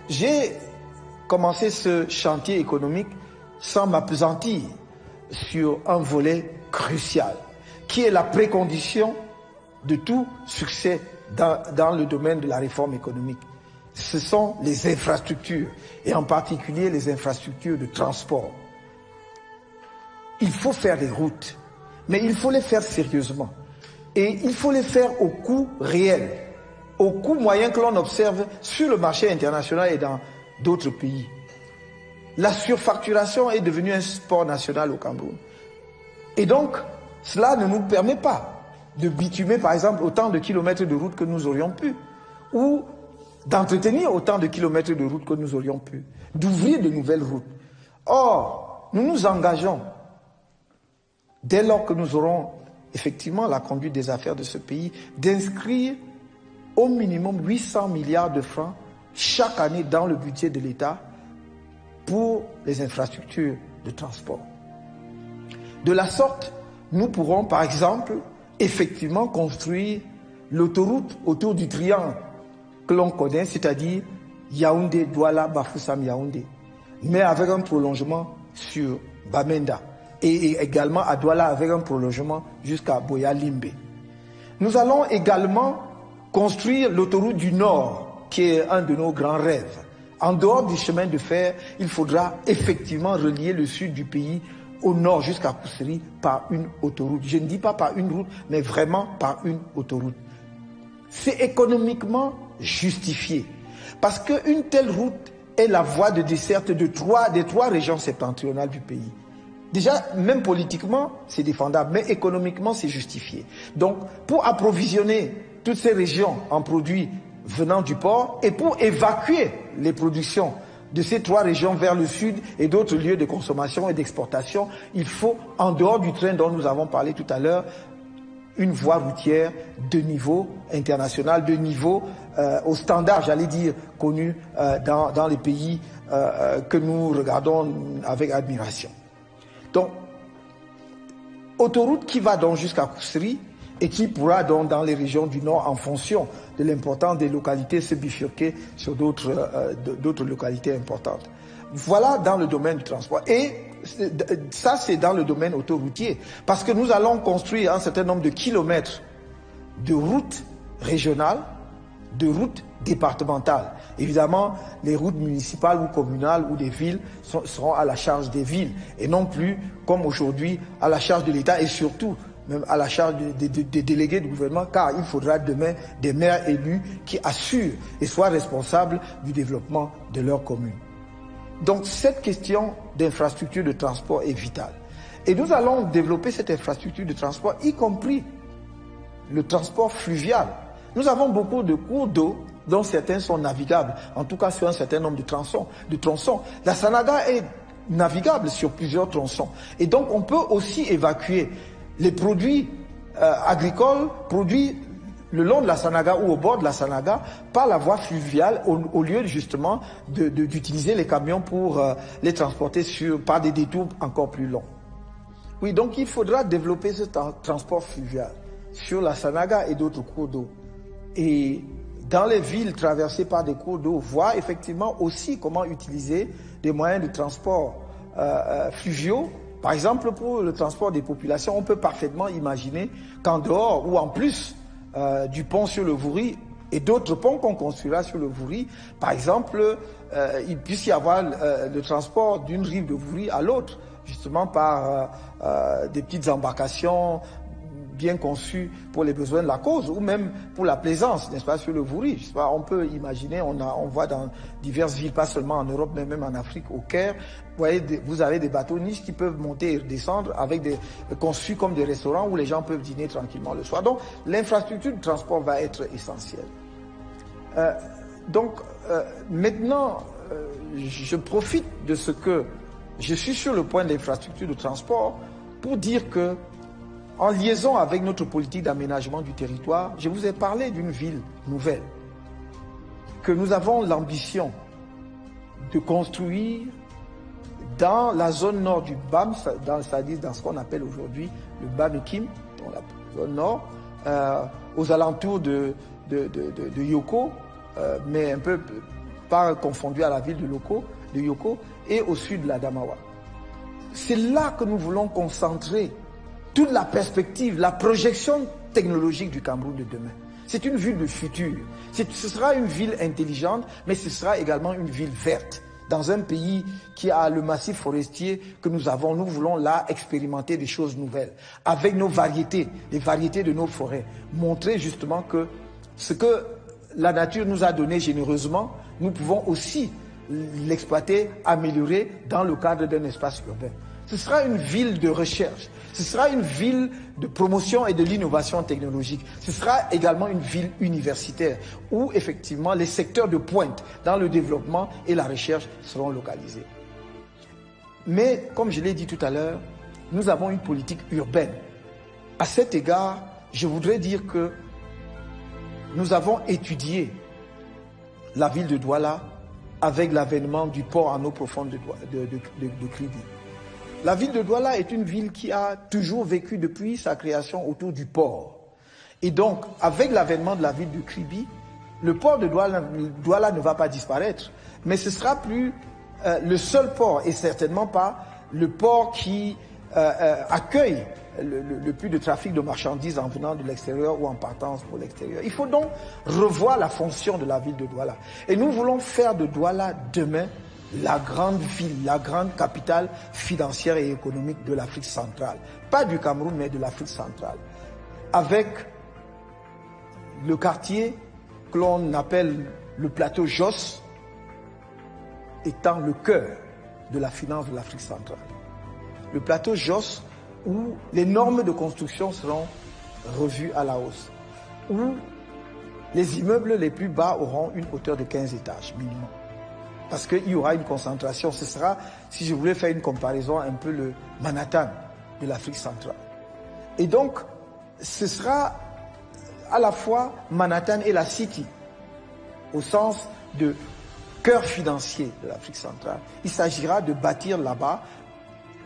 [SPEAKER 1] J'ai commencé ce chantier économique sans m'apesantir sur un volet crucial qui est la précondition de tout succès dans, le domaine de la réforme économique. Ce sont les infrastructures, et en particulier les infrastructures de transport. Il faut faire des routes, mais il faut les faire sérieusement. Et il faut les faire au coût réel, au coût moyen que l'on observe sur le marché international et dans d'autres pays. La surfacturation est devenue un sport national au Cameroun. Et donc, cela ne nous permet pas de bitumer, par exemple, autant de kilomètres de route que nous aurions pu, ou d'entretenir autant de kilomètres de route que nous aurions pu, d'ouvrir de nouvelles routes. Or, nous nous engageons, dès lors que nous aurons effectivement la conduite des affaires de ce pays, d'inscrire au minimum 800 milliards de francs chaque année dans le budget de l'État pour les infrastructures de transport. De la sorte, nous pourrons par exemple effectivement construire l'autoroute autour du triangle que l'on connaît, c'est-à-dire Yaoundé, Douala, Bafoussam, Yaoundé, mais avec un prolongement sur Bamenda et également à Douala avec un prolongement jusqu'à Boya Limbe. Nous allons également construire l'autoroute du Nord, qui est un de nos grands rêves. En dehors du chemin de fer, il faudra effectivement relier le sud du pays au nord jusqu'à Kousseri par une autoroute. Je ne dis pas par une route, mais vraiment par une autoroute. C'est économiquement justifié. Parce qu'une telle route est la voie de desserte de trois, des trois régions septentrionales du pays. Déjà, même politiquement, c'est défendable, mais économiquement, c'est justifié. Donc, pour approvisionner toutes ces régions en produits venant du port et pour évacuer les productions de ces trois régions vers le sud et d'autres lieux de consommation et d'exportation, il faut, en dehors du train dont nous avons parlé tout à l'heure, une voie routière de niveau international, de niveau euh, au standard, j'allais dire, connu euh, dans, les pays euh, que nous regardons avec admiration. Donc, autoroute qui va donc jusqu'à Kousri et qui pourra donc dans les régions du nord en fonction de l'importance des localités se bifurquer sur d'autres euh, localités importantes. Voilà dans le domaine du transport. Et ça, c'est dans le domaine autoroutier. Parce que nous allons construire un certain nombre de kilomètres de routes régionales, de routes départementales. Évidemment, les routes municipales ou communales ou des villes seront à la charge des villes et non plus, comme aujourd'hui, à la charge de l'État et surtout même à la charge des, délégués du gouvernement, car il faudra demain des maires élus qui assurent et soient responsables du développement de leur commune. Donc cette question d'infrastructure de transport est vitale. Et nous allons développer cette infrastructure de transport, y compris le transport fluvial. Nous avons beaucoup de cours d'eau dont certains sont navigables, en tout cas sur un certain nombre de tronçons. De tronçons. La Sanaga est navigable sur plusieurs tronçons. Et donc on peut aussi évacuer les produits euh, agricoles, produits le long de la Sanaga ou au bord de la Sanaga par la voie fluviale au, lieu justement d'utiliser les camions pour euh, les transporter sur, par des détours encore plus longs. Oui, donc il faudra développer ce transport fluvial sur la Sanaga et d'autres cours d'eau. Et dans les villes traversées par des cours d'eau, voir effectivement aussi comment utiliser des moyens de transport euh, euh, fluviaux. Par exemple, pour le transport des populations, on peut parfaitement imaginer qu'en dehors ou en plus euh, du pont sur le Vouri et d'autres ponts qu'on construira sur le Vouri, par exemple, il puisse y avoir le transport d'une rive de Vouri à l'autre, justement par des petites embarcations bien conçu pour les besoins de la cause ou même pour la plaisance, n'est-ce pas, sur le Vouri. on peut imaginer, on, a, on voit dans diverses villes, pas seulement en Europe, mais même en Afrique, au Caire, vous, voyez, vous avez des bateaux niches qui peuvent monter et descendre avec des conçus comme des restaurants où les gens peuvent dîner tranquillement le soir. Donc, l'infrastructure de transport va être essentielle. Euh, donc, euh, maintenant, euh, je profite de ce que je suis sur le point de l'infrastructure de transport pour dire que en liaison avec notre politique d'aménagement du territoire, je vous ai parlé d'une ville nouvelle que nous avons l'ambition de construire dans la zone nord du BAM, c'est-à-dire dans ce qu'on appelle aujourd'hui le BAM-Ekim, dans la zone nord, euh, aux alentours de, de, Yoko, euh, mais un peu pas confondu à la ville de, Loko, de Yoko, et au sud de la Damawa. C'est là que nous voulons concentrer toute la perspective, la projection technologique du Cameroun de demain. C'est une ville de futur. Ce sera une ville intelligente, mais ce sera également une ville verte. Dans un pays qui a le massif forestier que nous avons, nous voulons là expérimenter des choses nouvelles, avec nos variétés, les variétés de nos forêts. Montrer justement que ce que la nature nous a donné généreusement, nous pouvons aussi l'exploiter, améliorer dans le cadre d'un espace urbain. Ce sera une ville de recherche. Ce sera une ville de promotion et de l'innovation technologique. Ce sera également une ville universitaire où effectivement les secteurs de pointe dans le développement et la recherche seront localisés. Mais comme je l'ai dit tout à l'heure, nous avons une politique urbaine. À cet égard, je voudrais dire que nous avons étudié la ville de Douala avec l'avènement du port en eau profonde de, de, la ville de Douala est une ville qui a toujours vécu depuis sa création autour du port. Et donc, avec l'avènement de la ville de Kribi, le port de Douala, ne va pas disparaître, mais ce sera plus euh, le seul port et certainement pas le port qui euh, euh, accueille le, plus de trafic de marchandises en venant de l'extérieur ou en partance pour l'extérieur. Il faut donc revoir la fonction de la ville de Douala. Et nous voulons faire de Douala demain la grande ville, la grande capitale financière et économique de l'Afrique centrale. Pas du Cameroun, mais de l'Afrique centrale. Avec le quartier que l'on appelle le plateau Jos étant le cœur de la finance de l'Afrique centrale. Le plateau Jos où les normes de construction seront revues à la hausse, où les immeubles les plus bas auront une hauteur de 15 étages minimum parce qu'il y aura une concentration. Ce sera, si je voulais faire une comparaison, un peu le Manhattan de l'Afrique centrale. Et donc, ce sera à la fois Manhattan et la City, au sens de cœur financier de l'Afrique centrale. Il s'agira de bâtir là-bas,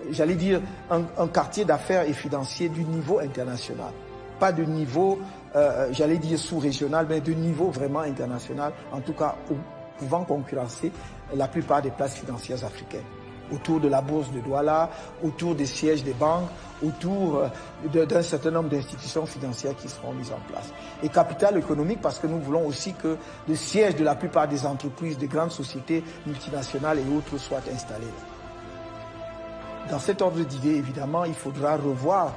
[SPEAKER 1] j'allais dire, un, quartier d'affaires et financier du niveau international. Pas de niveau, euh, j'allais dire sous-régional, mais de niveau vraiment international, en tout cas au pouvant concurrencer la plupart des places financières africaines autour de la bourse de Douala, autour des sièges des banques, autour euh, d'un certain nombre d'institutions financières qui seront mises en place. Et capital économique parce que nous voulons aussi que le siège de la plupart des entreprises, des grandes sociétés multinationales et autres soient installés. Dans cet ordre d'idées, évidemment, il faudra revoir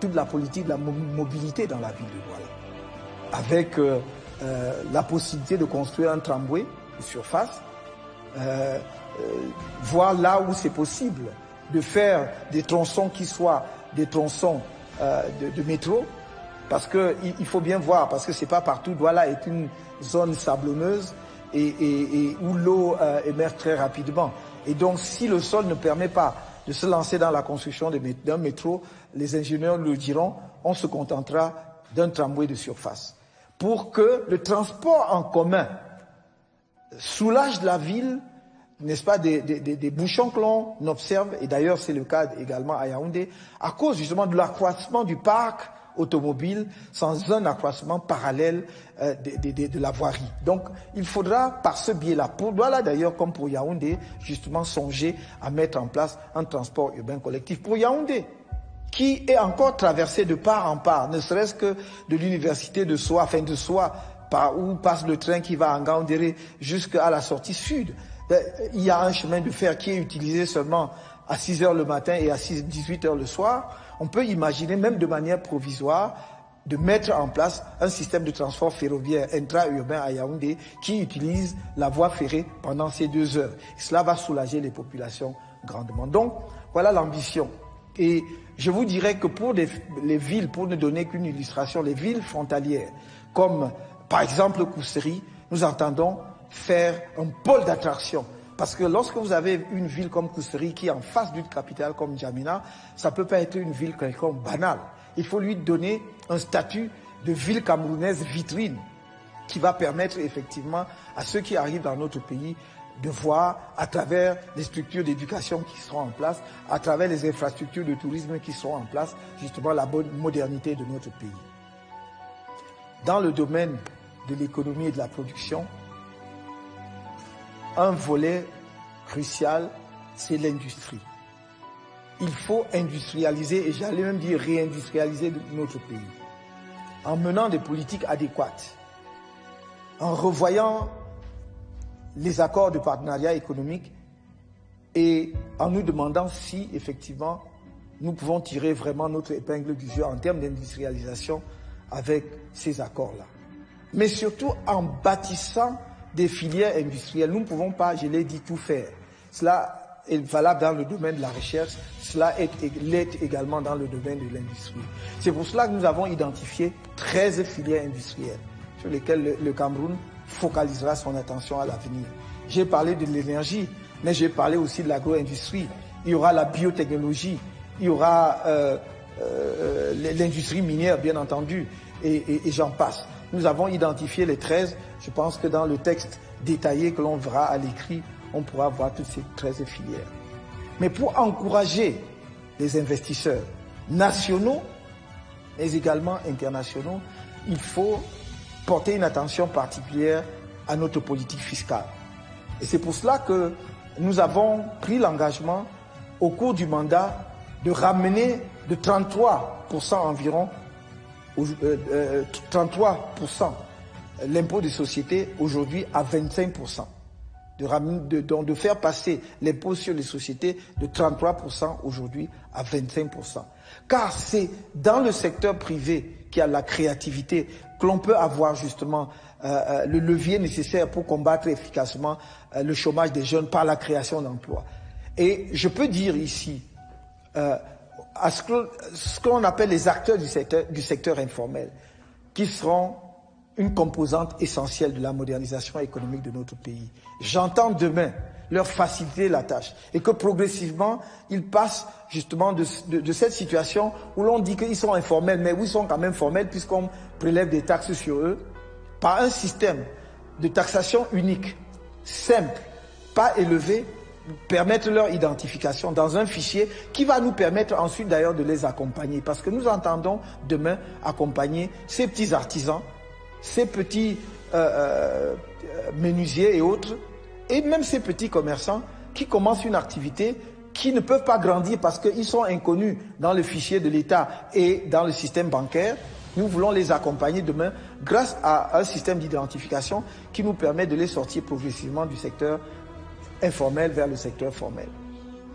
[SPEAKER 1] toute la politique de la mobilité dans la ville de Douala, avec euh, euh, la possibilité de construire un tramway de surface, euh, euh, voir là où c'est possible de faire des tronçons qui soient des tronçons de, métro Parce qu'il faut bien voir, parce que c'est pas partout. Douala est une zone sablonneuse et, où l'eau euh, émerge très rapidement. Et donc, si le sol ne permet pas de se lancer dans la construction d'un métro, les ingénieurs le diront, on se contentera d'un tramway de surface. Pour que le transport en commun soulage la ville, n'est-ce pas, des, bouchons que l'on observe, et d'ailleurs c'est le cas également à Yaoundé, à cause justement de l'accroissement du parc automobile sans un accroissement parallèle euh, de, la voirie. Donc, il faudra, par ce biais-là, pour voilà d'ailleurs, comme pour Yaoundé, justement songer à mettre en place un transport urbain collectif pour Yaoundé qui est encore traversé de part en part, ne serait-ce que de l'université de Soie, enfin de Soie, par où passe le train qui va en Gaoundéré jusqu'à la sortie sud. Euh, il y a un chemin de fer qui est utilisé seulement à 6 heures le matin et à 6, 18 heures le soir on peut imaginer, même de manière provisoire, de mettre en place un système de transport ferroviaire intra-urbain à Yaoundé qui utilise la voie ferrée pendant ces deux heures. cela va soulager les populations grandement. Donc, voilà l'ambition. Et je vous dirais que pour les, villes, pour ne donner qu'une illustration, les villes frontalières, comme par exemple Kousserie, nous entendons faire un pôle d'attraction parce que lorsque vous avez une ville comme Kousteri qui est en face d'une capitale comme Djamina, ça peut pas être une ville quelconque banale. Il faut lui donner un statut de ville camerounaise vitrine qui va permettre effectivement à ceux qui arrivent dans notre pays de voir à travers les structures d'éducation qui seront en place, à travers les infrastructures de tourisme qui seront en place, justement la bonne modernité de notre pays. Dans le domaine de l'économie et de la production, un volet crucial, c'est l'industrie. Il faut industrialiser, et j'allais même dire réindustrialiser notre pays, en menant des politiques adéquates, en revoyant les accords de partenariat économique et en nous demandant si effectivement nous pouvons tirer vraiment notre épingle du jeu en termes d'industrialisation avec ces accords-là. Mais surtout en bâtissant des filières industrielles. Nous ne pouvons pas, je l'ai dit, tout faire. Cela est valable dans le domaine de la recherche, cela l'est également dans le domaine de l'industrie. C'est pour cela que nous avons identifié 13 filières industrielles sur lesquelles le, Cameroun focalisera son attention à l'avenir. J'ai parlé de l'énergie, mais j'ai parlé aussi de l'agro-industrie. Il y aura la biotechnologie, il y aura euh, euh, l'industrie minière, bien entendu, et j'en passe. Nous avons identifié les 13. Je pense que dans le texte détaillé que l'on verra à l'écrit, on pourra voir toutes ces 13 filières. Mais pour encourager les investisseurs nationaux, mais également internationaux, il faut porter une attention particulière à notre politique fiscale. Et c'est pour cela que nous avons pris l'engagement au cours du mandat de ramener de 33% environ 33% euh, euh, l'impôt des sociétés aujourd'hui à 25%. De, de, de faire passer l'impôt sur les sociétés de 33% aujourd'hui à 25%. Car c'est dans le secteur privé qu'il y a la créativité, que l'on peut avoir justement euh, le levier nécessaire pour combattre efficacement le chômage des jeunes par la création d'emplois. Et je peux dire ici, à ce que, l'on appelle les acteurs du secteur informel, qui seront une composante essentielle de la modernisation économique de notre pays. J'entends demain leur faciliter la tâche et que progressivement, ils passent justement de, cette situation où l'on dit qu'ils sont informels, mais où ils sont quand même formels puisqu'on prélève des taxes sur eux, par un système de taxation unique, simple, pas élevé, permettre leur identification dans un fichier qui va nous permettre ensuite d'ailleurs de les accompagner. Parce que nous entendons demain accompagner ces petits artisans, ces petits euh, euh, menuisiers et autres, et même ces petits commerçants qui commencent une activité qui ne peuvent pas grandir parce qu'ils sont inconnus dans le fichier de l'État et dans le système bancaire. Nous voulons les accompagner demain grâce à un système d'identification qui nous permet de les sortir progressivement du secteur informel vers le secteur formel.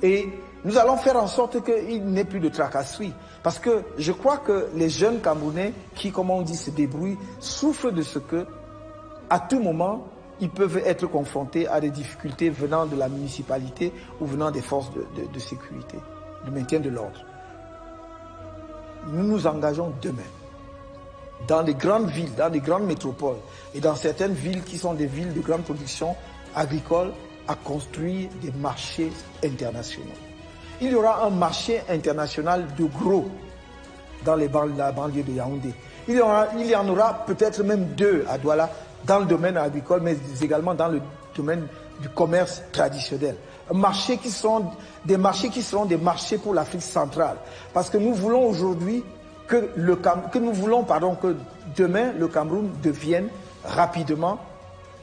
[SPEAKER 1] Et nous allons faire en sorte qu'il n'ait plus de tracasserie. Parce que je crois que les jeunes Camerounais qui, comme on dit, se débrouillent, souffrent de ce que, à tout moment, ils peuvent être confrontés à des difficultés venant de la municipalité ou venant des forces de, de sécurité, du maintien de l'ordre. Nous nous engageons demain dans les grandes villes, dans les grandes métropoles et dans certaines villes qui sont des villes de grande production agricole à construire des marchés internationaux. Il y aura un marché international de gros dans les la banlieue de Yaoundé. Il y en aura peut-être même deux à Douala dans le domaine agricole, mais également dans le domaine du commerce traditionnel. Qui sont des marchés qui seront des marchés pour l'Afrique centrale. Parce que nous voulons aujourd'hui que, le, que nous voulons pardon, que demain le Cameroun devienne rapidement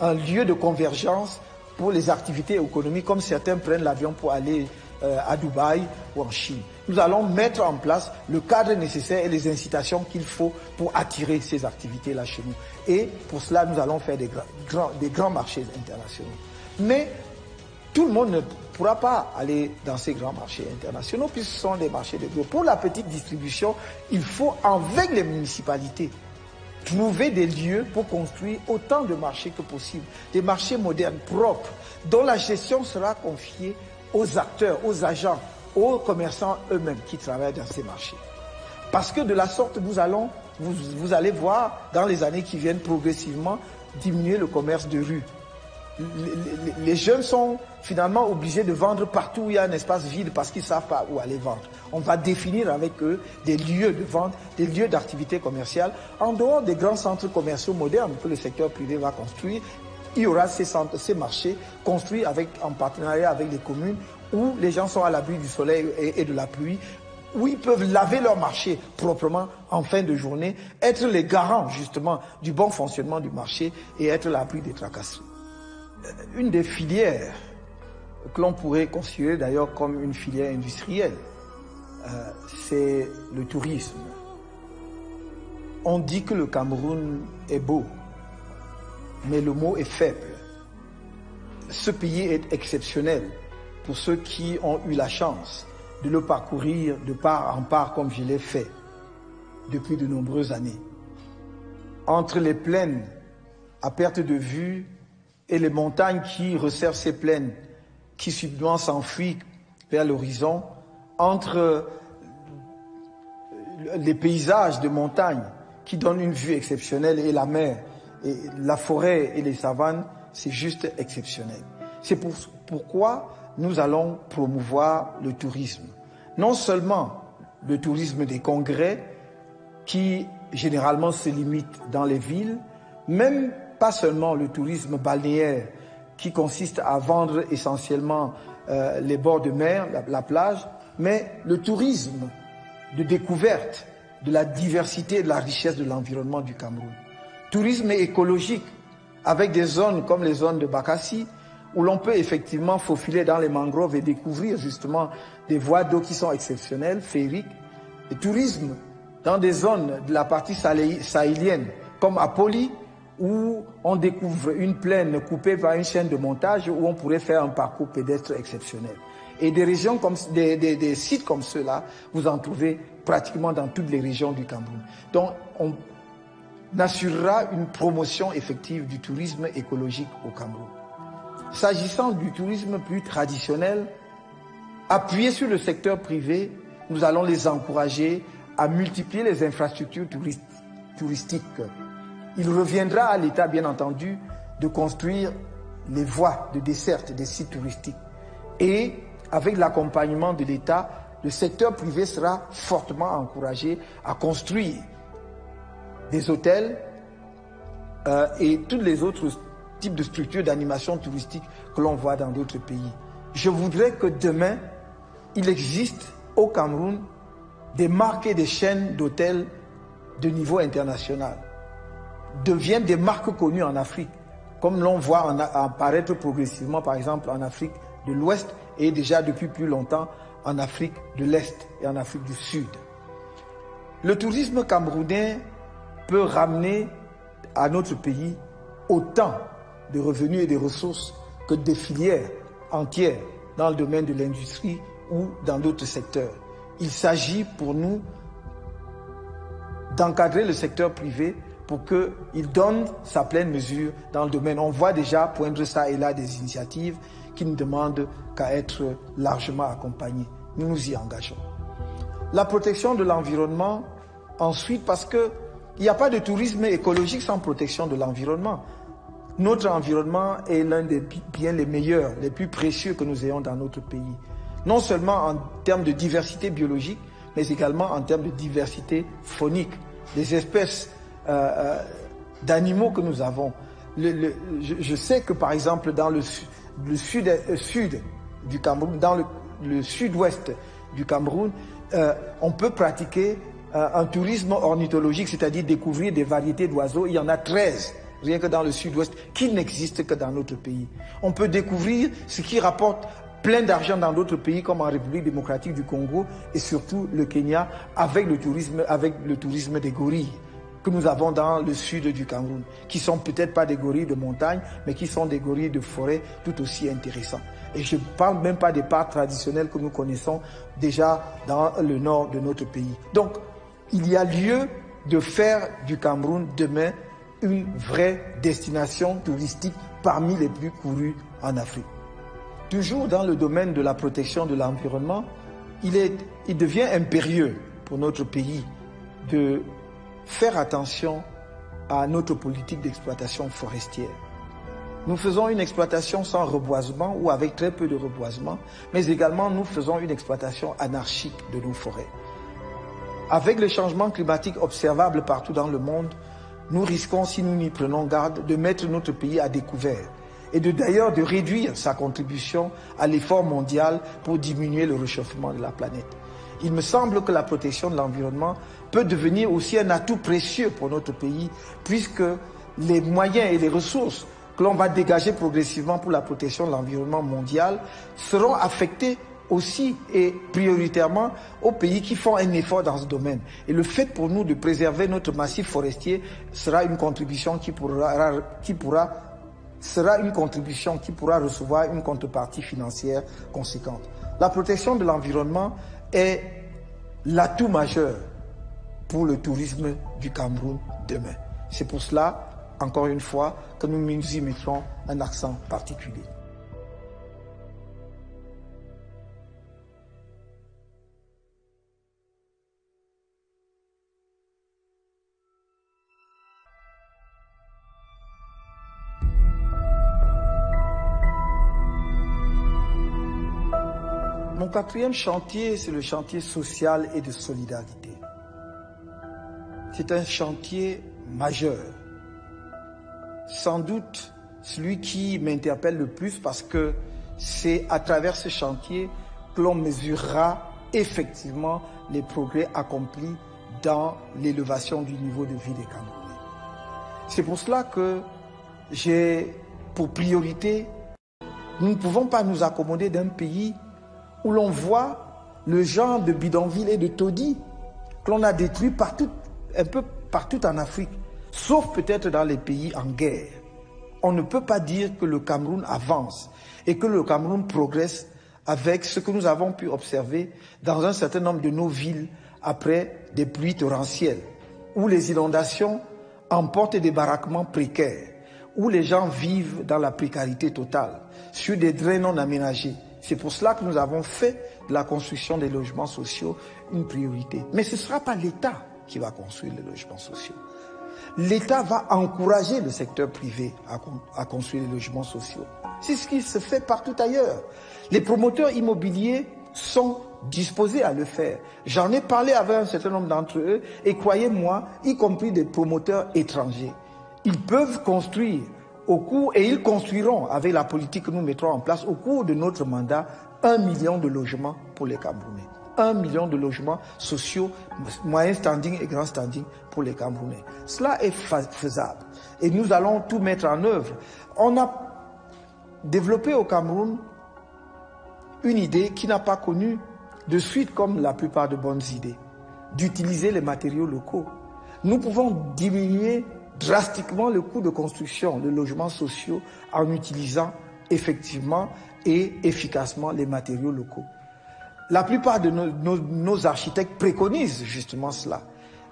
[SPEAKER 1] un lieu de convergence pour les activités économiques, comme certains prennent l'avion pour aller euh, à Dubaï ou en Chine. Nous allons mettre en place le cadre nécessaire et les incitations qu'il faut pour attirer ces activités-là chez nous. Et pour cela, nous allons faire des grands, marchés internationaux. Mais tout le monde ne pourra pas aller dans ces grands marchés internationaux puisque ce sont des marchés de gros. Pour la petite distribution, il faut, avec les municipalités, trouver des lieux pour construire autant de marchés que possible. Des marchés modernes, propres, dont la gestion sera confiée aux acteurs, aux agents, aux commerçants eux-mêmes qui travaillent dans ces marchés. Parce que de la sorte, vous, allez voir dans les années qui viennent progressivement diminuer le commerce de rue. Les, jeunes sont finalement obligés de vendre partout où il y a un espace vide parce qu'ils ne savent pas où aller vendre. On va définir avec eux des lieux de vente, des lieux d'activité commerciale en dehors des grands centres commerciaux modernes que le secteur privé va construire il y aura ces, ces marchés construits avec, en partenariat avec les communes où les gens sont à l'abri du soleil et, de la pluie, où ils peuvent laver leur marché proprement en fin de journée, être les garants justement du bon fonctionnement du marché et être l'abri des tracasseries. Euh, une des filières que l'on pourrait considérer d'ailleurs comme une filière industrielle, euh, c'est le tourisme. On dit que le Cameroun est beau, mais le mot est faible. Ce pays est exceptionnel pour ceux qui ont eu la chance de le parcourir de part en part comme je l'ai fait depuis de nombreuses années. Entre les plaines à perte de vue et les montagnes qui resserrent ces plaines, qui subitement s'enfuient vers l'horizon, entre les paysages de montagne qui donnent une vue exceptionnelle et la mer et la forêt et les savanes, c'est juste exceptionnel. C'est pour, pourquoi nous allons promouvoir le tourisme. Non seulement le tourisme des congrès, qui généralement se limite dans les villes, même pas seulement le tourisme balnéaire, qui consiste à vendre essentiellement euh, les bords de mer, la, la plage, mais le tourisme de découverte de la diversité et de la richesse de l'environnement du Cameroun tourisme écologique avec des zones comme les zones de Bakassi où l'on peut effectivement faufiler dans les mangroves et découvrir justement des voies d'eau qui sont exceptionnelles, féeriques. Et tourisme dans des zones de la partie sahélienne comme à Poli où on découvre une plaine coupée par une chaîne de montage où on pourrait faire un parcours pédestre exceptionnel. Et des régions comme des, des, sites comme ceux-là, vous en trouvez pratiquement dans toutes les régions du Cameroun. Donc on n'assurera une promotion effective du tourisme écologique au Cameroun. S'agissant du tourisme plus traditionnel, appuyé sur le secteur privé, nous allons les encourager à multiplier les infrastructures touristiques. Il reviendra à l'État, bien entendu, de construire les voies de desserte des sites touristiques. Et avec l'accompagnement de l'État, le secteur privé sera fortement encouragé à construire des hôtels euh, et tous les autres types de structures d'animation touristique que l'on voit dans d'autres pays. Je voudrais que demain, il existe au Cameroun des marques et des chaînes d'hôtels de niveau international deviennent des marques connues en Afrique, comme l'on voit apparaître progressivement, par exemple, en Afrique de l'Ouest et déjà depuis plus longtemps en Afrique de l'Est et en Afrique du Sud. Le tourisme camerounais peut ramener à notre pays autant de revenus et de ressources que des filières entières dans le domaine de l'industrie ou dans d'autres secteurs. Il s'agit pour nous d'encadrer le secteur privé pour qu'il donne sa pleine mesure dans le domaine. On voit déjà poindre ça et là des initiatives qui ne demandent qu'à être largement accompagnées. Nous nous y engageons. La protection de l'environnement, ensuite, parce que Il n'y a pas de tourisme écologique sans protection de l'environnement. Notre environnement est l'un des biens les meilleurs, les plus précieux que nous ayons dans notre pays. Non seulement en termes de diversité biologique, mais également en termes de diversité phonique. Les espèces euh, euh, d'animaux que nous avons. je, sais que par exemple dans le, euh, sud, du Cameroun, dans le, sud-ouest du Cameroun, on peut pratiquer un tourisme ornithologique, c'est-à-dire découvrir des variétés d'oiseaux. Il y en a 13 rien que dans le sud-ouest, qui n'existe que dans notre pays. On peut découvrir ce qui rapporte plein d'argent dans d'autres pays comme en République démocratique du Congo et surtout le Kenya avec le tourisme, avec le tourisme des gorilles que nous avons dans le sud du Cameroun, qui sont peut-être pas des gorilles de montagne, mais qui sont des gorilles de forêt tout aussi intéressants. Et je ne parle même pas des parcs traditionnels que nous connaissons déjà dans le nord de notre pays. Donc, il y a lieu de faire du Cameroun demain une vraie destination touristique parmi les plus courues en Afrique. Toujours dans le domaine de la protection de l'environnement, il, il devient impérieux pour notre pays de faire attention à notre politique d'exploitation forestière. Nous faisons une exploitation sans reboisement ou avec très peu de reboisement, mais également nous faisons une exploitation anarchique de nos forêts. Avec les changements climatiques observables partout dans le monde, nous risquons, si nous n'y prenons garde, de mettre notre pays à découvert et de d'ailleurs de réduire sa contribution à l'effort mondial pour diminuer le réchauffement de la planète. Il me semble que la protection de l'environnement peut devenir aussi un atout précieux pour notre pays, puisque les moyens et les ressources que l'on va dégager progressivement pour la protection de l'environnement mondial seront affectés aussi et prioritairement aux pays qui font un effort dans ce domaine. Et le fait pour nous de préserver notre massif forestier sera une contribution qui pourra, recevoir une contrepartie financière conséquente. La protection de l'environnement est l'atout majeur pour le tourisme du Cameroun demain. C'est pour cela, encore une fois, que nous nous y mettrons un accent particulier. Mon quatrième chantier, c'est le chantier social et de solidarité. C'est un chantier majeur. Sans doute celui qui m'interpelle le plus parce que c'est à travers ce chantier que l'on mesurera effectivement les progrès accomplis dans l'élévation du niveau de vie des Camerounais. C'est pour cela que j'ai pour priorité, nous ne pouvons pas nous accommoder d'un pays où l'on voit le genre de bidonville et de taudis que l'on a détruit partout, un peu partout en Afrique, sauf peut-être dans les pays en guerre. On ne peut pas dire que le Cameroun avance et que le Cameroun progresse avec ce que nous avons pu observer dans un certain nombre de nos villes après des pluies torrentielles, où les inondations emportent des baraquements précaires, où les gens vivent dans la précarité totale, sur des drains non aménagés, c'est pour cela que nous avons fait de la construction des logements sociaux une priorité. Mais ce ne sera pas l'État qui va construire les logements sociaux. L'État va encourager le secteur privé à, construire les logements sociaux. C'est ce qui se fait partout ailleurs. Les promoteurs immobiliers sont disposés à le faire. J'en ai parlé avec un certain nombre d'entre eux et croyez-moi, y compris des promoteurs étrangers, ils peuvent construire au cours, et ils construiront, avec la politique que nous mettrons en place, au cours de notre mandat, un million de logements pour les Camerounais. Un million de logements sociaux, moyen standing et grand standing pour les Camerounais. Cela est faisable. Et nous allons tout mettre en œuvre. On a développé au Cameroun une idée qui n'a pas connu de suite comme la plupart de bonnes idées, d'utiliser les matériaux locaux. Nous pouvons diminuer drastiquement le coût de construction de logements sociaux en utilisant effectivement et efficacement les matériaux locaux. La plupart de nos, architectes préconisent justement cela.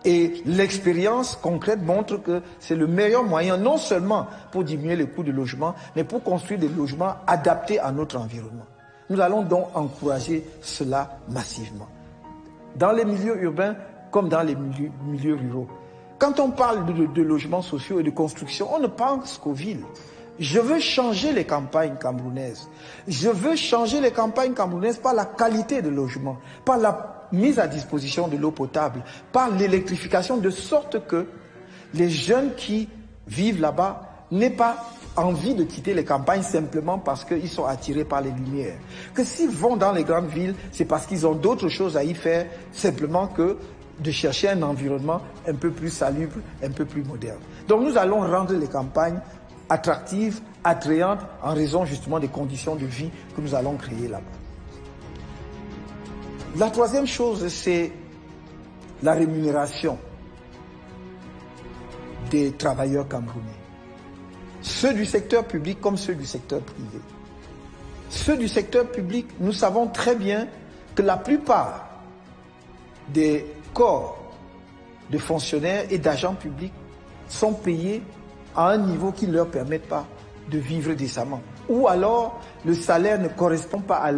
[SPEAKER 1] Et l'expérience concrète montre que c'est le meilleur moyen non seulement pour diminuer le coût de logement, mais pour construire des logements adaptés à notre environnement. Nous allons donc encourager cela massivement. Dans les milieux urbains comme dans les milieux ruraux. Quand on parle de, logements sociaux et de construction, on ne pense qu'aux villes. Je veux changer les campagnes camerounaises. Je veux changer les campagnes camerounaises par la qualité de logement, par la mise à disposition de l'eau potable, par l'électrification, de sorte que les jeunes qui vivent là-bas n'aient pas envie de quitter les campagnes simplement parce qu'ils sont attirés par les lumières. Que s'ils vont dans les grandes villes, c'est parce qu'ils ont d'autres choses à y faire simplement que de chercher un environnement un peu plus salubre, un peu plus moderne. Donc nous allons rendre les campagnes attractives, attrayantes, en raison justement des conditions de vie que nous allons créer là-bas. La troisième chose, c'est la rémunération des travailleurs camerounais. Ceux du secteur public comme ceux du secteur privé. Ceux du secteur public, nous savons très bien que la plupart des corps de fonctionnaires et d'agents publics sont payés à un niveau qui ne leur permet pas de vivre décemment. Ou alors le salaire ne correspond pas à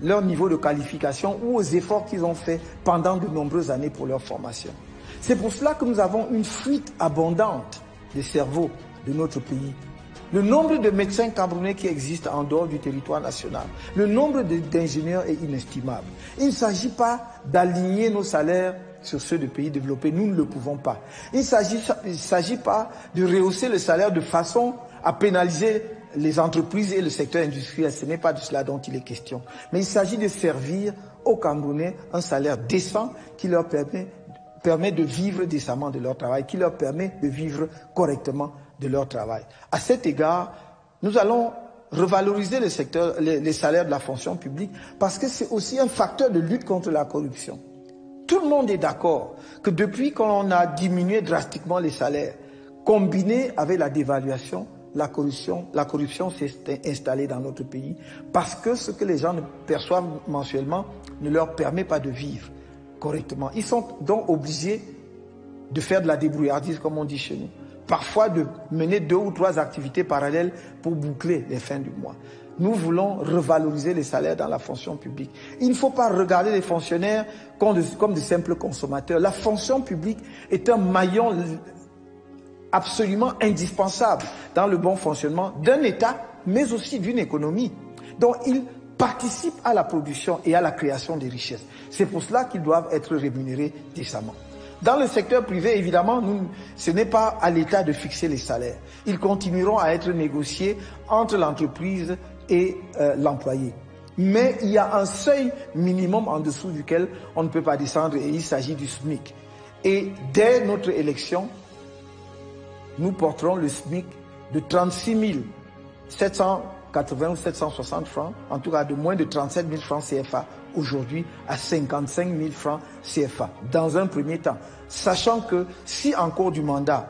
[SPEAKER 1] leur niveau de qualification ou aux efforts qu'ils ont faits pendant de nombreuses années pour leur formation. C'est pour cela que nous avons une fuite abondante des cerveaux de notre pays. Le nombre de médecins camerounais qui existent en dehors du territoire national, le nombre d'ingénieurs est inestimable. Il ne s'agit pas d'aligner nos salaires sur ceux de pays développés. Nous ne le pouvons pas. Il ne s'agit pas de rehausser le salaire de façon à pénaliser les entreprises et le secteur industriel. Ce n'est pas de cela dont il est question. Mais il s'agit de servir aux Camerounais un salaire décent qui leur permet, permet de vivre décemment de leur travail, qui leur permet de vivre correctement de leur travail. À cet égard, nous allons revaloriser les salaires de la fonction publique parce que c'est aussi un facteur de lutte contre la corruption. Tout le monde est d'accord que depuis qu'on a diminué drastiquement les salaires, combiné avec la dévaluation, la corruption, la corruption s'est installée dans notre pays parce que ce que les gens perçoivent mensuellement ne leur permet pas de vivre correctement. Ils sont donc obligés de faire de la débrouillardise, comme on dit chez nous. Parfois de mener deux ou trois activités parallèles pour boucler les fins du mois. Nous voulons revaloriser les salaires dans la fonction publique. Il ne faut pas regarder les fonctionnaires comme de, simples consommateurs. La fonction publique est un maillon absolument indispensable dans le bon fonctionnement d'un État, mais aussi d'une économie. Donc, ils participent à la production et à la création des richesses. C'est pour cela qu'ils doivent être rémunérés décemment. Dans le secteur privé, évidemment, nous, ce n'est pas à l'État de fixer les salaires. Ils continueront à être négociés entre l'entreprise et euh, l'employé. Mais il y a un seuil minimum en dessous duquel on ne peut pas descendre et il s'agit du SMIC. Et dès notre élection, nous porterons le SMIC de 36 780 ou 760 francs, en tout cas de moins de 37 000 francs CFA aujourd'hui à 55 000 francs CFA dans un premier temps. Sachant que si en cours du mandat,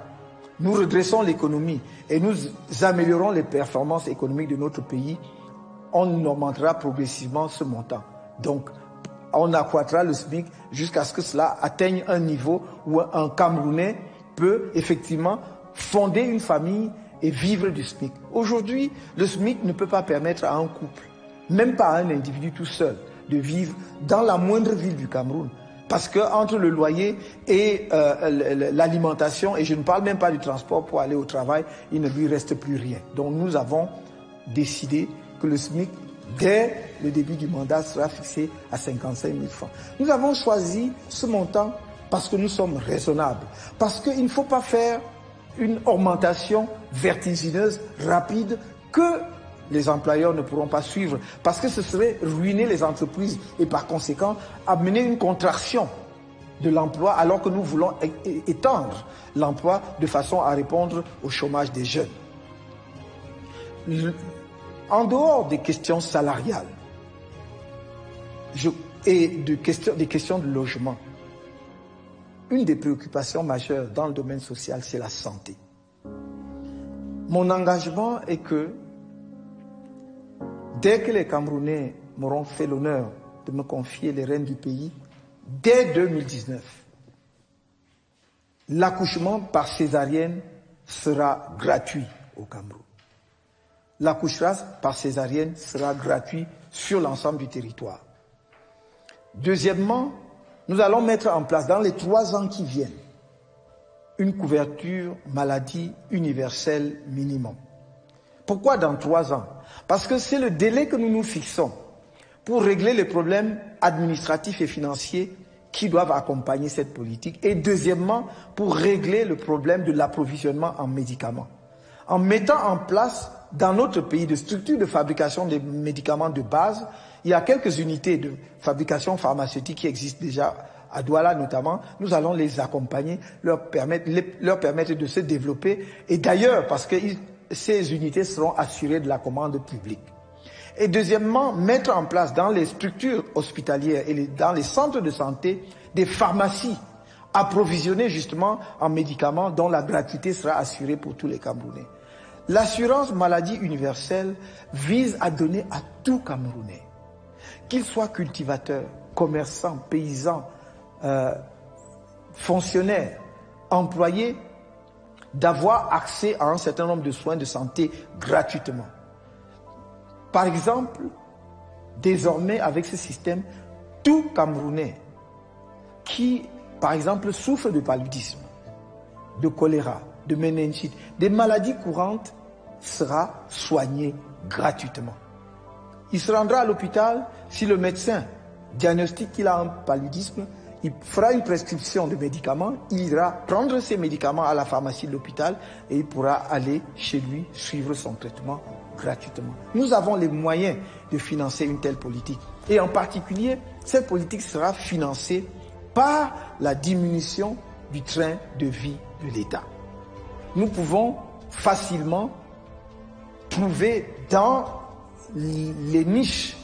[SPEAKER 1] nous redressons l'économie et nous améliorons les performances économiques de notre pays, on augmentera progressivement ce montant. Donc, on accroîtra le SMIC jusqu'à ce que cela atteigne un niveau où un Camerounais peut effectivement fonder une famille et vivre du SMIC. Aujourd'hui, le SMIC ne peut pas permettre à un couple, même pas à un individu tout seul, de vivre dans la moindre ville du Cameroun. Parce que entre le loyer et euh, l'alimentation, et je ne parle même pas du transport pour aller au travail, il ne lui reste plus rien. Donc nous avons décidé que le SMIC, dès le début du mandat, sera fixé à 55 000 francs. Nous avons choisi ce montant parce que nous sommes raisonnables. Parce qu'il ne faut pas faire une augmentation vertigineuse, rapide, que les employeurs ne pourront pas suivre parce que ce serait ruiner les entreprises et par conséquent amener une contraction de l'emploi alors que nous voulons étendre l'emploi de façon à répondre au chômage des jeunes. En dehors des questions salariales et des questions de logement, une des préoccupations majeures dans le domaine social, c'est la santé. Mon engagement est que Dès que les Camerounais m'auront fait l'honneur de me confier les rênes du pays, dès 2019, l'accouchement par césarienne sera gratuit au Cameroun. L'accouchement par césarienne sera gratuit sur l'ensemble du territoire. Deuxièmement, nous allons mettre en place dans les trois ans qui viennent une couverture maladie universelle minimum. Pourquoi dans trois ans? Parce que c'est le délai que nous nous fixons pour régler les problèmes administratifs et financiers qui doivent accompagner cette politique. Et deuxièmement, pour régler le problème de l'approvisionnement en médicaments. En mettant en place dans notre pays des structures de fabrication des médicaments de base, il y a quelques unités de fabrication pharmaceutique qui existent déjà à Douala notamment, nous allons les accompagner, leur permettre, leur permettre de se développer. Et d'ailleurs, parce que ces unités seront assurées de la commande publique. Et deuxièmement, mettre en place dans les structures hospitalières et dans les centres de santé des pharmacies approvisionnées justement en médicaments dont la gratuité sera assurée pour tous les Camerounais. L'assurance maladie universelle vise à donner à tout Camerounais, qu'il soit cultivateur, commerçant, paysan, euh, fonctionnaire, employé, d'avoir accès à un certain nombre de soins de santé gratuitement. Par exemple, désormais avec ce système, tout Camerounais qui, par exemple, souffre de paludisme, de choléra, de méningite, des maladies courantes, sera soigné gratuitement. Il se rendra à l'hôpital si le médecin diagnostique qu'il a un paludisme, il fera une prescription de médicaments, il ira prendre ses médicaments à la pharmacie de l'hôpital et il pourra aller chez lui suivre son traitement gratuitement. Nous avons les moyens de financer une telle politique. Et en particulier, cette politique sera financée par la diminution du train de vie de l'État. Nous pouvons facilement trouver dans les niches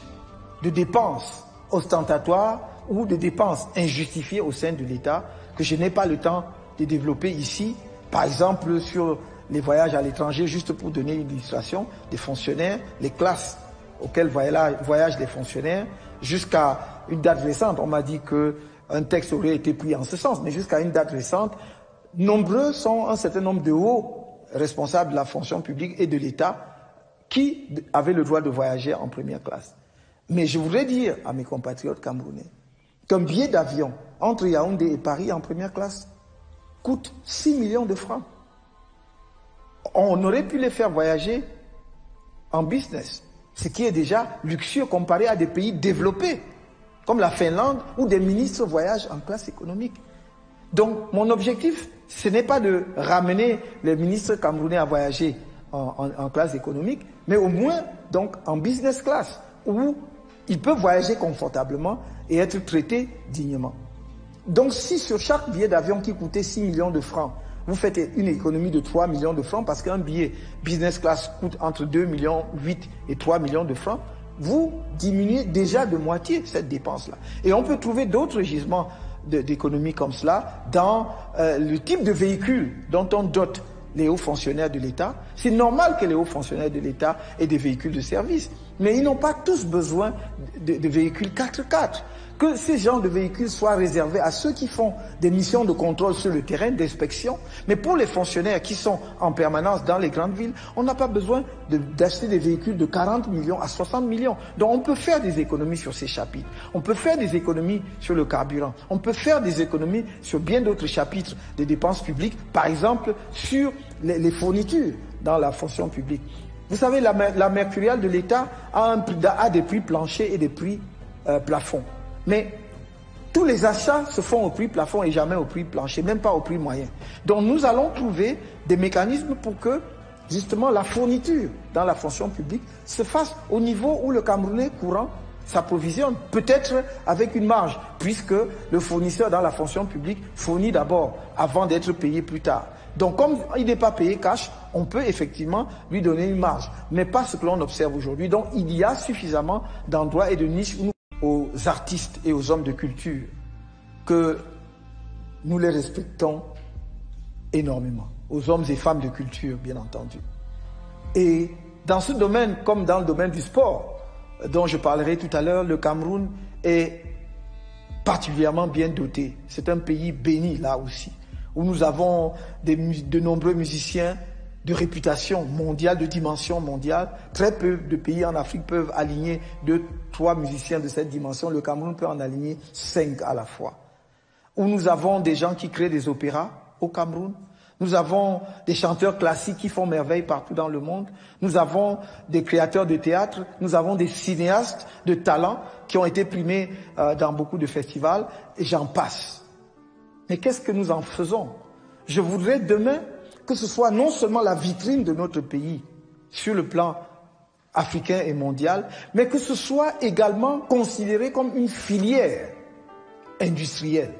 [SPEAKER 1] de dépenses ostentatoires ou de dépenses injustifiées au sein de l'État que je n'ai pas le temps de développer ici, par exemple sur les voyages à l'étranger, juste pour donner une illustration, des fonctionnaires, les classes auxquelles voyagent les fonctionnaires, jusqu'à une date récente, on m'a dit que un texte aurait été pris en ce sens, mais jusqu'à une date récente, nombreux sont un certain nombre de hauts responsables de la fonction publique et de l'État qui avaient le droit de voyager en première classe. Mais je voudrais dire à mes compatriotes camerounais qu'un billet d'avion entre Yaoundé et Paris en première classe coûte 6 millions de francs on aurait pu les faire voyager en business, ce qui est déjà luxueux comparé à des pays développés, comme la Finlande, où des ministres voyagent en classe économique. Donc, mon objectif, ce n'est pas de ramener les ministres camerounais à voyager en, classe économique, mais au moins donc en business class, où ils peuvent voyager confortablement et être traités dignement. Donc, si sur chaque billet d'avion qui coûtait 6 millions de francs, vous faites une économie de 3 millions de francs parce qu'un billet business class coûte entre 2 millions 8 et 3 millions de francs. Vous diminuez déjà de moitié cette dépense-là. Et on peut trouver d'autres gisements d'économie comme cela dans euh, le type de véhicule dont on dote les hauts fonctionnaires de l'État. C'est normal que les hauts fonctionnaires de l'État aient des véhicules de service, mais ils n'ont pas tous besoin de véhicules 4x4 que ces genres de véhicules soient réservés à ceux qui font des missions de contrôle sur le terrain, d'inspection. Mais pour les fonctionnaires qui sont en permanence dans les grandes villes, on n'a pas besoin d'acheter des véhicules de 40 millions à 60 millions. Donc on peut faire des économies sur ces chapitres. On peut faire des économies sur le carburant. On peut faire des économies sur bien d'autres chapitres des dépenses publiques, par exemple sur les, fournitures dans la fonction publique. Vous savez, la, mercuriale de l'État a, des prix planchers et des prix euh, plafonds. Mais tous les achats se font au prix plafond et jamais au prix plancher, même pas au prix moyen. Donc nous allons trouver des mécanismes pour que justement la fourniture dans la fonction publique se fasse au niveau où le Camerounais courant s'approvisionne, peut-être avec une marge, puisque le fournisseur dans la fonction publique fournit d'abord avant d'être payé plus tard. Donc comme il n'est pas payé cash, on peut effectivement lui donner une marge, mais pas ce que l'on observe aujourd'hui. Donc il y a suffisamment d'endroits et de niches où nous aux artistes et aux hommes de culture que nous les respectons énormément, aux hommes et femmes de culture, bien entendu. Et dans ce domaine, comme dans le domaine du sport, dont je parlerai tout à l'heure, le Cameroun est particulièrement bien doté. C'est un pays béni là aussi, où nous avons de nombreux musiciens de réputation mondiale, de dimension mondiale. Très peu de pays en Afrique peuvent aligner deux, trois musiciens de cette dimension. Le Cameroun peut en aligner cinq à la fois. Où nous avons des gens qui créent des opéras au Cameroun, Nous avons des chanteurs classiques qui font merveille partout dans le monde. Nous avons des créateurs de théâtre. Nous avons des cinéastes de talent qui ont été primés euh, dans beaucoup de festivals. Et j'en passe. Mais qu'est-ce que nous en faisons? Je voudrais demain que ce soit non seulement la vitrine de notre pays sur le plan africain et mondial, mais que ce soit également considéré comme une filière industrielle.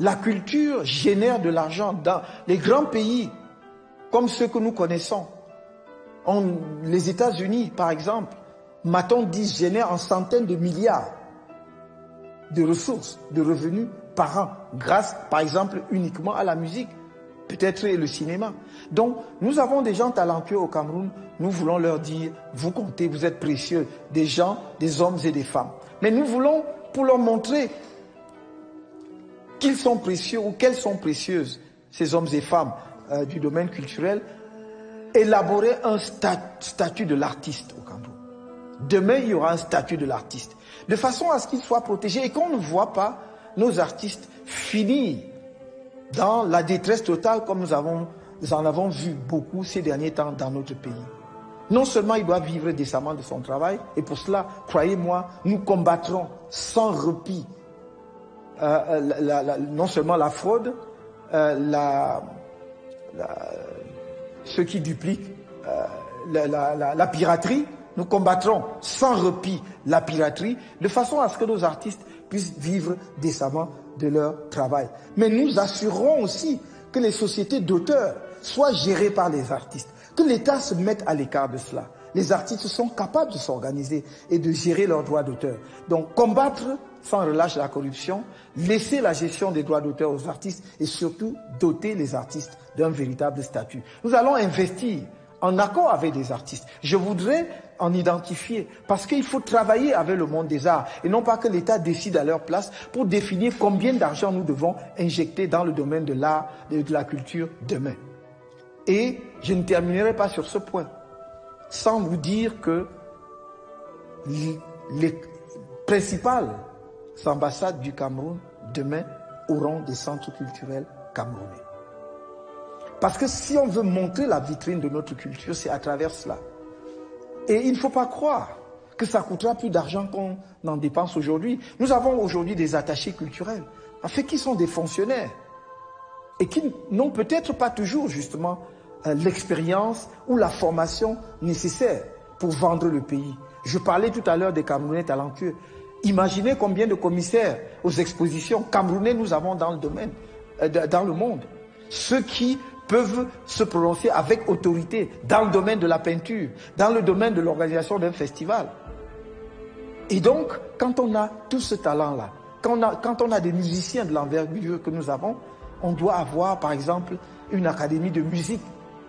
[SPEAKER 1] La culture génère de l'argent dans les grands pays comme ceux que nous connaissons. les États-Unis, par exemple, Maton dit, génère en centaines de milliards de ressources, de revenus par an, grâce, par exemple, uniquement à la musique, peut-être le cinéma. Donc, nous avons des gens talentueux au Cameroun, nous voulons leur dire, vous comptez, vous êtes précieux, des gens, des hommes et des femmes. Mais nous voulons, pour leur montrer qu'ils sont précieux ou qu'elles sont précieuses, ces hommes et femmes euh, du domaine culturel, élaborer un statut de l'artiste au Cameroun. Demain, il y aura un statut de l'artiste, de façon à ce qu'il soit protégé et qu'on ne voit pas nos artistes finir dans la détresse totale comme nous, avons, en avons vu beaucoup ces derniers temps dans notre pays. Non seulement il doit vivre décemment de son travail, et pour cela, croyez-moi, nous combattrons sans repos euh, non seulement la fraude, euh, ce qui duplique euh, la, piraterie, nous combattrons sans repos la piraterie, de façon à ce que nos artistes puissent vivre décemment de leur travail. Mais nous assurerons aussi que les sociétés d'auteurs soient gérées par les artistes, que l'État se mette à l'écart de cela. Les artistes sont capables de s'organiser et de gérer leurs droits d'auteur. Donc combattre sans relâche la corruption, laisser la gestion des droits d'auteur aux artistes et surtout doter les artistes d'un véritable statut. Nous allons investir en accord avec des artistes. Je voudrais en identifier parce qu'il faut travailler avec le monde des arts et non pas que l'État décide à leur place pour définir combien d'argent nous devons injecter dans le domaine de l'art et de la culture demain. Et je ne terminerai pas sur ce point sans vous dire que les principales ambassades du Cameroun demain auront des centres culturels camerounais. Parce que si on veut montrer la vitrine de notre culture, c'est à travers cela. Et il ne faut pas croire que ça coûtera plus d'argent qu'on en dépense aujourd'hui. Nous avons aujourd'hui des attachés culturels, en fait, qui sont des fonctionnaires et qui n'ont peut-être pas toujours justement euh, l'expérience ou la formation nécessaire pour vendre le pays. Je parlais tout à l'heure des Camerounais talentueux. Imaginez combien de commissaires aux expositions camerounais nous avons dans le domaine, euh, dans le monde. Ceux qui peuvent se prononcer avec autorité dans le domaine de la peinture, dans le domaine de l'organisation d'un festival. Et donc, quand on a tout ce talent-là, quand, quand, on a des musiciens de l'envergure que nous avons, on doit avoir, par exemple, une académie de musique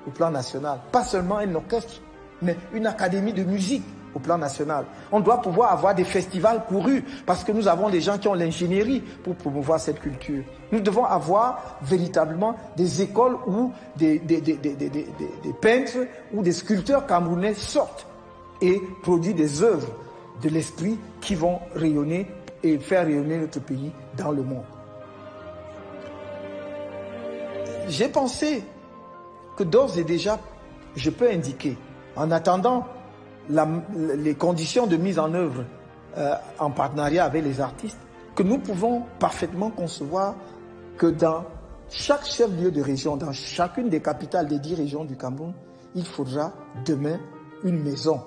[SPEAKER 1] au plan national. Pas seulement un orchestre, mais une académie de musique plan national. On doit pouvoir avoir des festivals courus parce que nous avons des gens qui ont l'ingénierie pour promouvoir cette culture. Nous devons avoir véritablement des écoles où des, des peintres ou des sculpteurs camerounais sortent et produisent des œuvres de l'esprit qui vont rayonner et faire rayonner notre pays dans le monde. J'ai pensé que d'ores et déjà, je peux indiquer, en attendant les conditions de mise en œuvre euh, en partenariat avec les artistes, que nous pouvons parfaitement concevoir que dans chaque chef-lieu de région, dans chacune des capitales des dix régions du Cameroun, il faudra demain une maison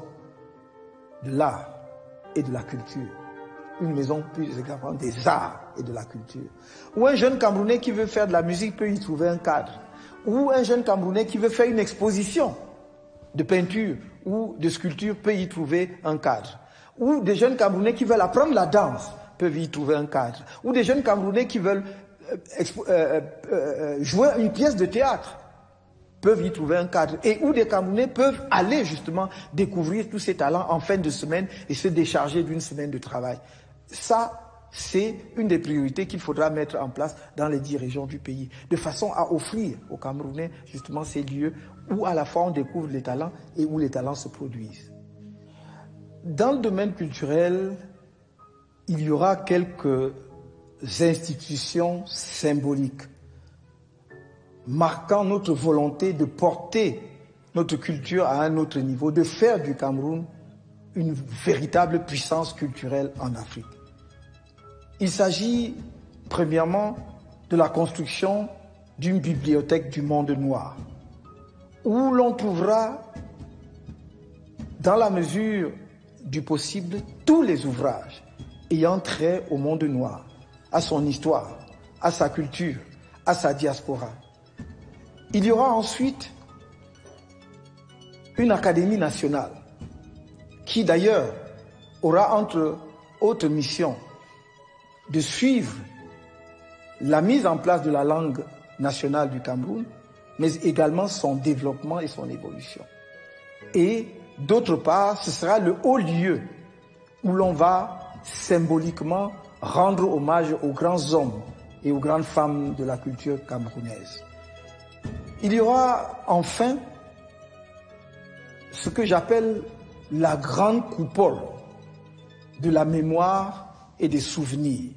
[SPEAKER 1] de l'art et de la culture. Une maison plus également des arts et de la culture. Où un jeune Camerounais qui veut faire de la musique peut y trouver un cadre. Ou un jeune Camerounais qui veut faire une exposition de peinture ou de sculpture peut y trouver un cadre. Ou des jeunes Camerounais qui veulent apprendre la danse peuvent y trouver un cadre. Ou des jeunes Camerounais qui veulent euh, euh, euh, jouer une pièce de théâtre peuvent y trouver un cadre. Et où des Camerounais peuvent aller justement découvrir tous ces talents en fin de semaine et se décharger d'une semaine de travail. Ça, c'est une des priorités qu'il faudra mettre en place dans les dix régions du pays, de façon à offrir aux Camerounais justement ces lieux où à la fois on découvre les talents et où les talents se produisent. Dans le domaine culturel, il y aura quelques institutions symboliques. marquant notre volonté de porter notre culture à un autre niveau, de faire du Cameroun une véritable puissance culturelle en Afrique. Il s'agit premièrement de la construction d'une bibliothèque du monde noir, où l'on trouvera, dans la mesure du possible, tous les ouvrages ayant trait au monde noir, à son histoire, à sa culture, à sa diaspora. Il y aura ensuite une académie nationale qui d'ailleurs aura entre autres missions de suivre la mise en place de la langue nationale du Cameroun, mais également son développement et son évolution. Et d'autre part, ce sera le haut lieu où l'on va symboliquement rendre hommage aux grands hommes et aux grandes femmes de la culture camerounaise. Il y aura enfin ce que j'appelle la grande coupole de la mémoire et des souvenirs.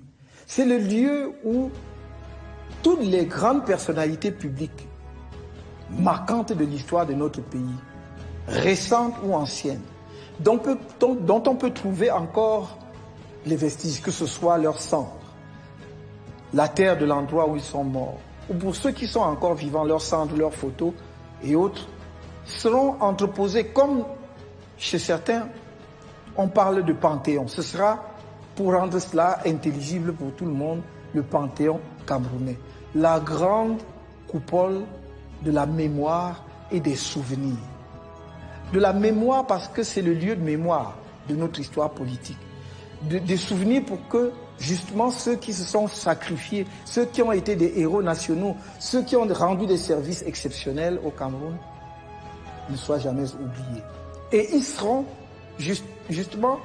[SPEAKER 1] C'est le lieu où toutes les grandes personnalités publiques marquantes de l'histoire de notre pays, récentes ou anciennes, dont, on peut trouver encore les vestiges, que ce soit leur sang, la terre de l'endroit où ils sont morts, ou pour ceux qui sont encore vivants, leurs cendres, leurs photos et autres, seront entreposés comme chez certains, on parle de panthéon. Ce sera, pour rendre cela intelligible pour tout le monde, le panthéon camerounais. La grande coupole de la mémoire et des souvenirs. De la mémoire parce que c'est le lieu de mémoire de notre histoire politique. des souvenirs pour que justement ceux qui se sont sacrifiés, ceux qui ont été des héros nationaux, ceux qui ont rendu des services exceptionnels au Cameroun, ne soient jamais oubliés. Et ils seront justement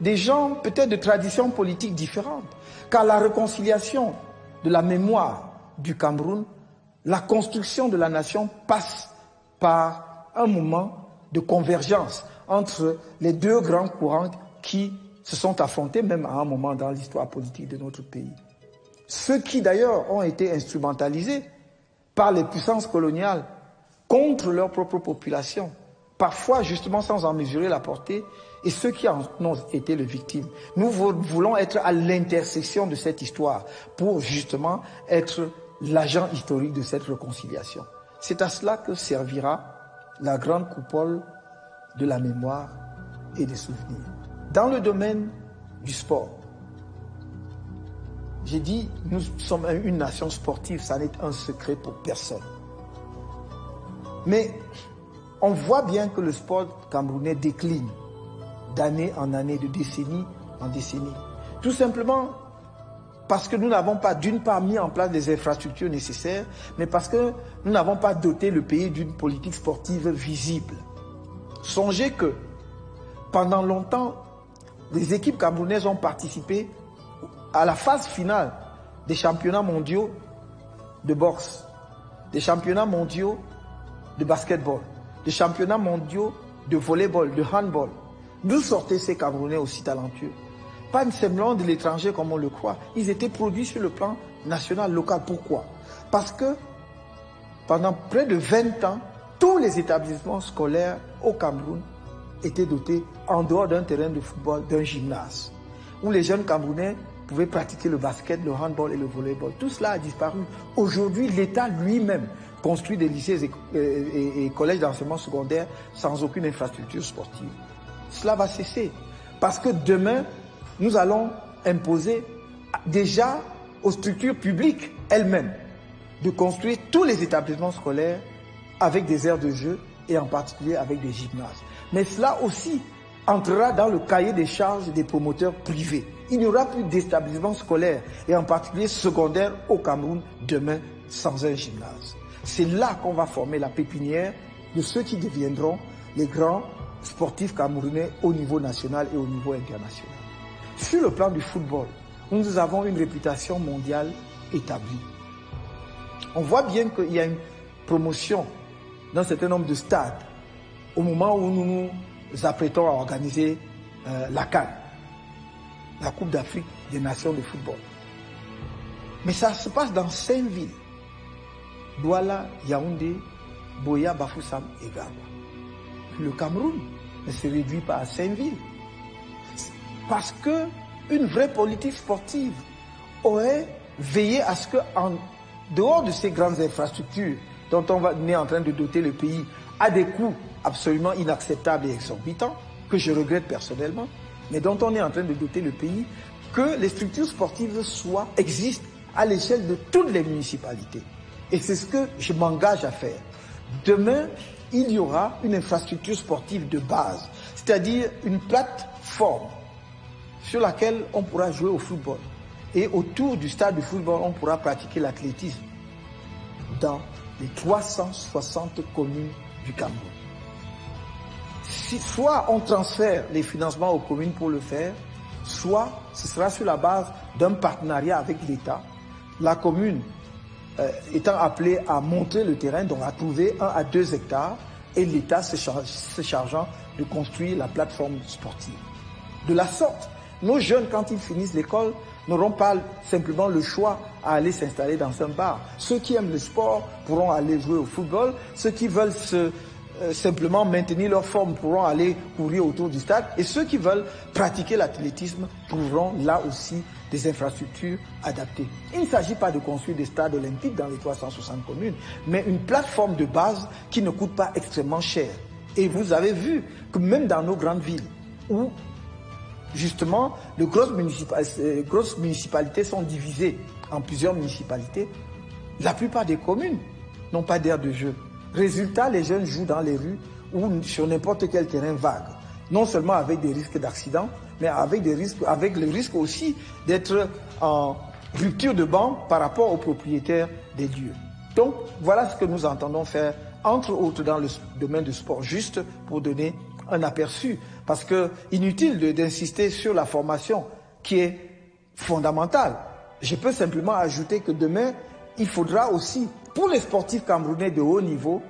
[SPEAKER 1] des gens peut-être de traditions politiques différentes. Car la réconciliation de la mémoire du Cameroun, la construction de la nation passe par un moment de convergence entre les deux grands courants qui se sont affrontés même à un moment dans l'histoire politique de notre pays. Ceux qui d'ailleurs ont été instrumentalisés par les puissances coloniales contre leur propre population, parfois justement sans en mesurer la portée, et ceux qui en ont été les victimes. Nous voulons être à l'intersection de cette histoire pour justement être l'agent historique de cette réconciliation. C'est à cela que servira la grande coupole de la mémoire et des souvenirs. Dans le domaine du sport, j'ai dit, nous sommes une nation sportive, ça n'est un secret pour personne. Mais on voit bien que le sport camerounais décline d'année en année, de décennie en décennie. Tout simplement parce que nous n'avons pas d'une part mis en place les infrastructures nécessaires, mais parce que nous n'avons pas doté le pays d'une politique sportive visible. Songez que pendant longtemps, les équipes camerounaises ont participé à la phase finale des championnats mondiaux de boxe, des championnats mondiaux de basketball, des championnats mondiaux de volleyball, de handball. D'où sortaient ces Camerounais aussi talentueux? Pas semblant de l'étranger comme on le croit. Ils étaient produits sur le plan national, local. Pourquoi? Parce que pendant près de 20 ans, tous les établissements scolaires au Cameroun étaient dotés, en dehors d'un terrain de football, d'un gymnase, où les jeunes Camerounais pouvaient pratiquer le basket, le handball et le volleyball. Tout cela a disparu. Aujourd'hui, l'État lui-même construit des lycées et, collèges d'enseignement secondaire sans aucune infrastructure sportive. Cela va cesser. Parce que demain, nous allons imposer déjà aux structures publiques elles-mêmes de construire tous les établissements scolaires avec des aires de jeu et en particulier avec des gymnases. Mais cela aussi entrera dans le cahier des charges des promoteurs privés. Il n'y aura plus d'établissements scolaires et en particulier secondaires au Cameroun demain sans un gymnase. C'est là qu'on va former la pépinière de ceux qui deviendront les grands sportifs camerounais au niveau national et au niveau international. Sur le plan du football, nous avons une réputation mondiale établie. On voit bien qu'il y a une promotion dans un certain nombre de stades au moment où nous nous apprêtons à organiser euh, la CAN, la Coupe d'Afrique des Nations de football. Mais ça se passe dans cinq villes. Douala, Yaoundé, Boya, Bafoussam et Gaba. Le Cameroun ne se réduit pas à cinq villes. Parce que une vraie politique sportive aurait veillé à ce que, en dehors de ces grandes infrastructures dont on est en train de doter le pays à des coûts absolument inacceptables et exorbitants, que je regrette personnellement, mais dont on est en train de doter le pays, que les structures sportives soient, existent à l'échelle de toutes les municipalités. Et c'est ce que je m'engage à faire. Demain, il y aura une infrastructure sportive de base, c'est-à-dire une plateforme sur laquelle on pourra jouer au football. Et autour du stade de football, on pourra pratiquer l'athlétisme dans les 360 communes du Cameroun. Soit on transfère les financements aux communes pour le faire, soit ce sera sur la base d'un partenariat avec l'État. La commune euh, étant appelée à monter le terrain, donc à trouver un à deux hectares, et l'État se, se chargeant de construire la plateforme sportive. De la sorte, nos jeunes, quand ils finissent l'école, n'auront pas simplement le choix à aller s'installer dans un bar. Ceux qui aiment le sport pourront aller jouer au football. Ceux qui veulent euh, simplement maintenir leur forme pourront aller courir autour du stade. Et ceux qui veulent pratiquer l'athlétisme trouveront là aussi des infrastructures adaptées. Il ne s'agit pas de construire des stades olympiques dans les 360 communes, mais une plateforme de base qui ne coûte pas extrêmement cher. Et vous avez vu que même dans nos grandes villes, où justement, les grosses, euh, municipalités sont divisées en plusieurs municipalités. La plupart des communes n'ont pas d'aire de jeu. Résultat, les jeunes jouent dans les rues ou sur n'importe quel terrain vague. Non seulement avec des risques d'accident, mais avec le risque aussi d'être en rupture de banc par rapport aux propriétaires des lieux. Donc, voilà ce que nous entendons faire, entre autres dans le domaine du sport, juste pour donner un aperçu. Parce que inutile d'insister sur la formation qui est fondamentale. Je peux simplement ajouter que demain, il faudra aussi, pour les sportifs camerounais de haut niveau,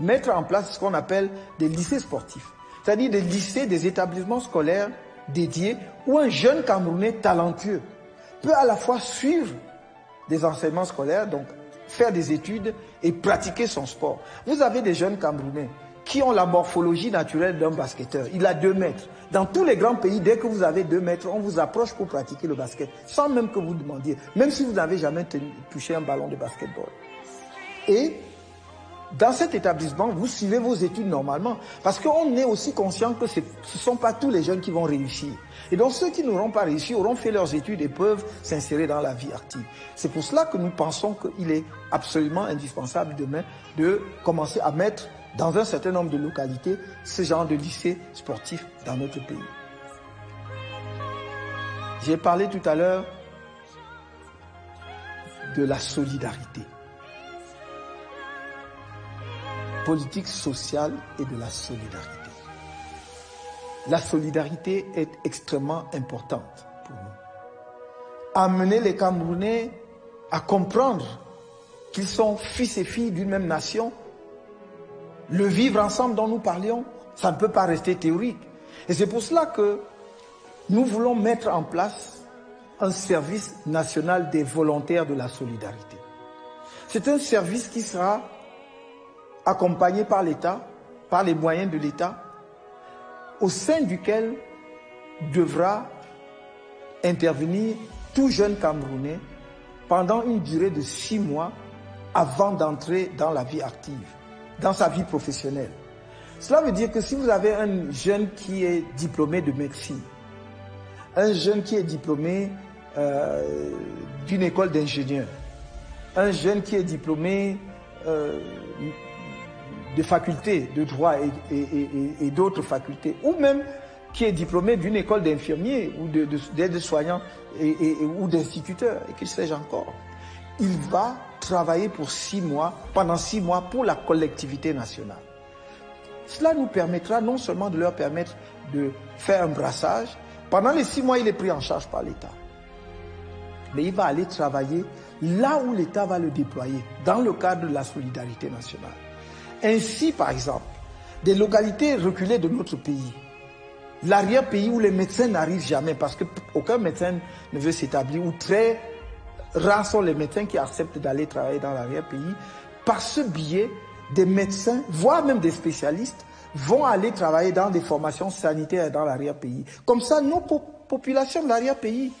[SPEAKER 1] mettre en place ce qu'on appelle des lycées sportifs. C'est-à-dire des lycées, des établissements scolaires dédiés où un jeune Camerounais talentueux peut à la fois suivre des enseignements scolaires, donc faire des études et pratiquer son sport. Vous avez des jeunes Camerounais qui ont la morphologie naturelle d'un basketteur. Il a deux mètres. Dans tous les grands pays, dès que vous avez deux mètres, on vous approche pour pratiquer le basket, sans même que vous demandiez, même si vous n'avez jamais touché un ballon de basketball. Et dans cet établissement, vous suivez vos études normalement, parce qu'on est aussi conscient que ce ne sont pas tous les jeunes qui vont réussir. Et donc ceux qui n'auront pas réussi auront fait leurs études et peuvent s'insérer dans la vie active. C'est pour cela que nous pensons qu'il est absolument indispensable demain de commencer à mettre dans un certain nombre de localités ce genre de lycée sportif dans notre pays. J'ai parlé tout à l'heure de la solidarité. Politique sociale et de la solidarité. La solidarité est extrêmement importante pour nous. Amener les Camerounais à comprendre qu'ils sont fils et filles d'une même nation le vivre ensemble dont nous parlions, ça ne peut pas rester théorique. Et c'est pour cela que nous voulons mettre en place un service national des volontaires de la solidarité. C'est un service qui sera accompagné par l'État, par les moyens de l'État, au sein duquel devra intervenir tout jeune Camerounais pendant une durée de six mois avant d'entrer dans la vie active dans sa vie professionnelle. Cela veut dire que si vous avez un jeune qui est diplômé de médecine, un jeune qui est diplômé euh, d'une école d'ingénieur, un jeune qui est diplômé euh, de facultés de droit et, d'autres facultés, ou même qui est diplômé d'une école d'infirmiers ou d'aide-soignants ou d'instituteurs, et qu'il sais-je encore, il va travailler pour six mois, pendant six mois pour la collectivité nationale. Cela nous permettra non seulement de leur permettre de faire un brassage, pendant les six mois il est pris en charge par l'État, mais il va aller travailler là où l'État va le déployer, dans le cadre de la solidarité nationale. Ainsi, par exemple, des localités reculées de notre pays, l'arrière-pays où les médecins n'arrivent jamais, parce qu'aucun médecin ne veut s'établir, ou très rares sont les médecins qui acceptent d'aller travailler dans l'arrière-pays par ce biais, des médecins, voire même des spécialistes, vont aller travailler dans des formations sanitaires dans l'arrière-pays. Comme ça, nos populations de l'arrière-pays,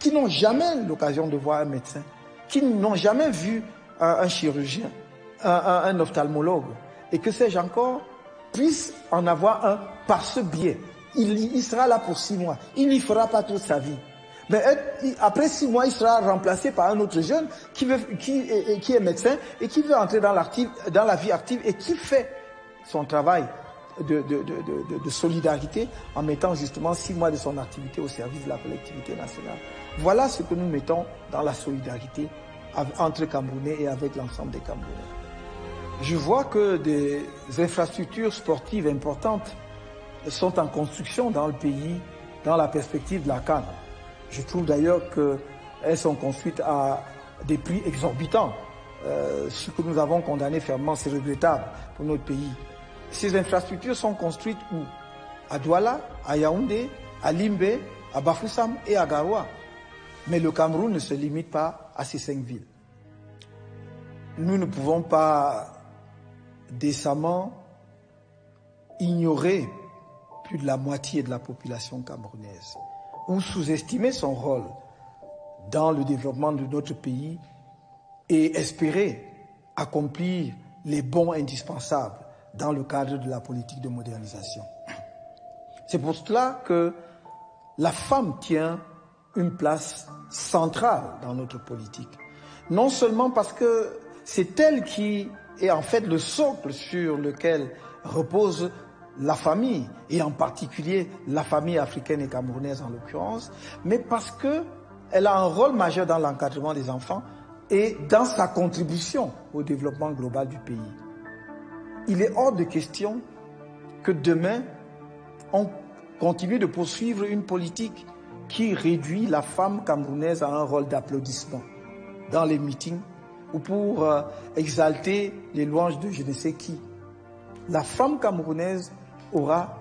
[SPEAKER 1] qui n'ont jamais l'occasion de voir un médecin, qui n'ont jamais vu un, chirurgien, un, ophtalmologue, et que sais-je encore, puissent en avoir un par ce biais. Il, il sera là pour six mois. Il n'y fera pas toute sa vie. Mais après six mois, il sera remplacé par un autre jeune qui, veut, qui, est médecin et qui veut entrer dans, dans la vie active et qui fait son travail de, de, solidarité en mettant justement six mois de son activité au service de la collectivité nationale. Voilà ce que nous mettons dans la solidarité entre Camerounais et avec l'ensemble des Camerounais. Je vois que des infrastructures sportives importantes sont en construction dans le pays dans la perspective de la Cannes. Je trouve d'ailleurs qu'elles sont construites à des prix exorbitants. Euh, ce que nous avons condamné fermement, c'est regrettable pour notre pays. Ces infrastructures sont construites où? À Douala, à Yaoundé, à Limbe, à Bafoussam et à Garoua. Mais le Cameroun ne se limite pas à ces cinq villes. Nous ne pouvons pas décemment ignorer plus de la moitié de la population camerounaise ou sous-estimer son rôle dans le développement de notre pays et espérer accomplir les bons indispensables dans le cadre de la politique de modernisation. C'est pour cela que la femme tient une place centrale dans notre politique. Non seulement parce que c'est elle qui est en fait le socle sur lequel repose la famille, et en particulier la famille africaine et camerounaise en l'occurrence, mais parce que elle a un rôle majeur dans l'encadrement des enfants et dans sa contribution au développement global du pays. Il est hors de question que demain, on continue de poursuivre une politique qui réduit la femme camerounaise à un rôle d'applaudissement dans les meetings ou pour euh, exalter les louanges de je ne sais qui. La femme camerounaise aura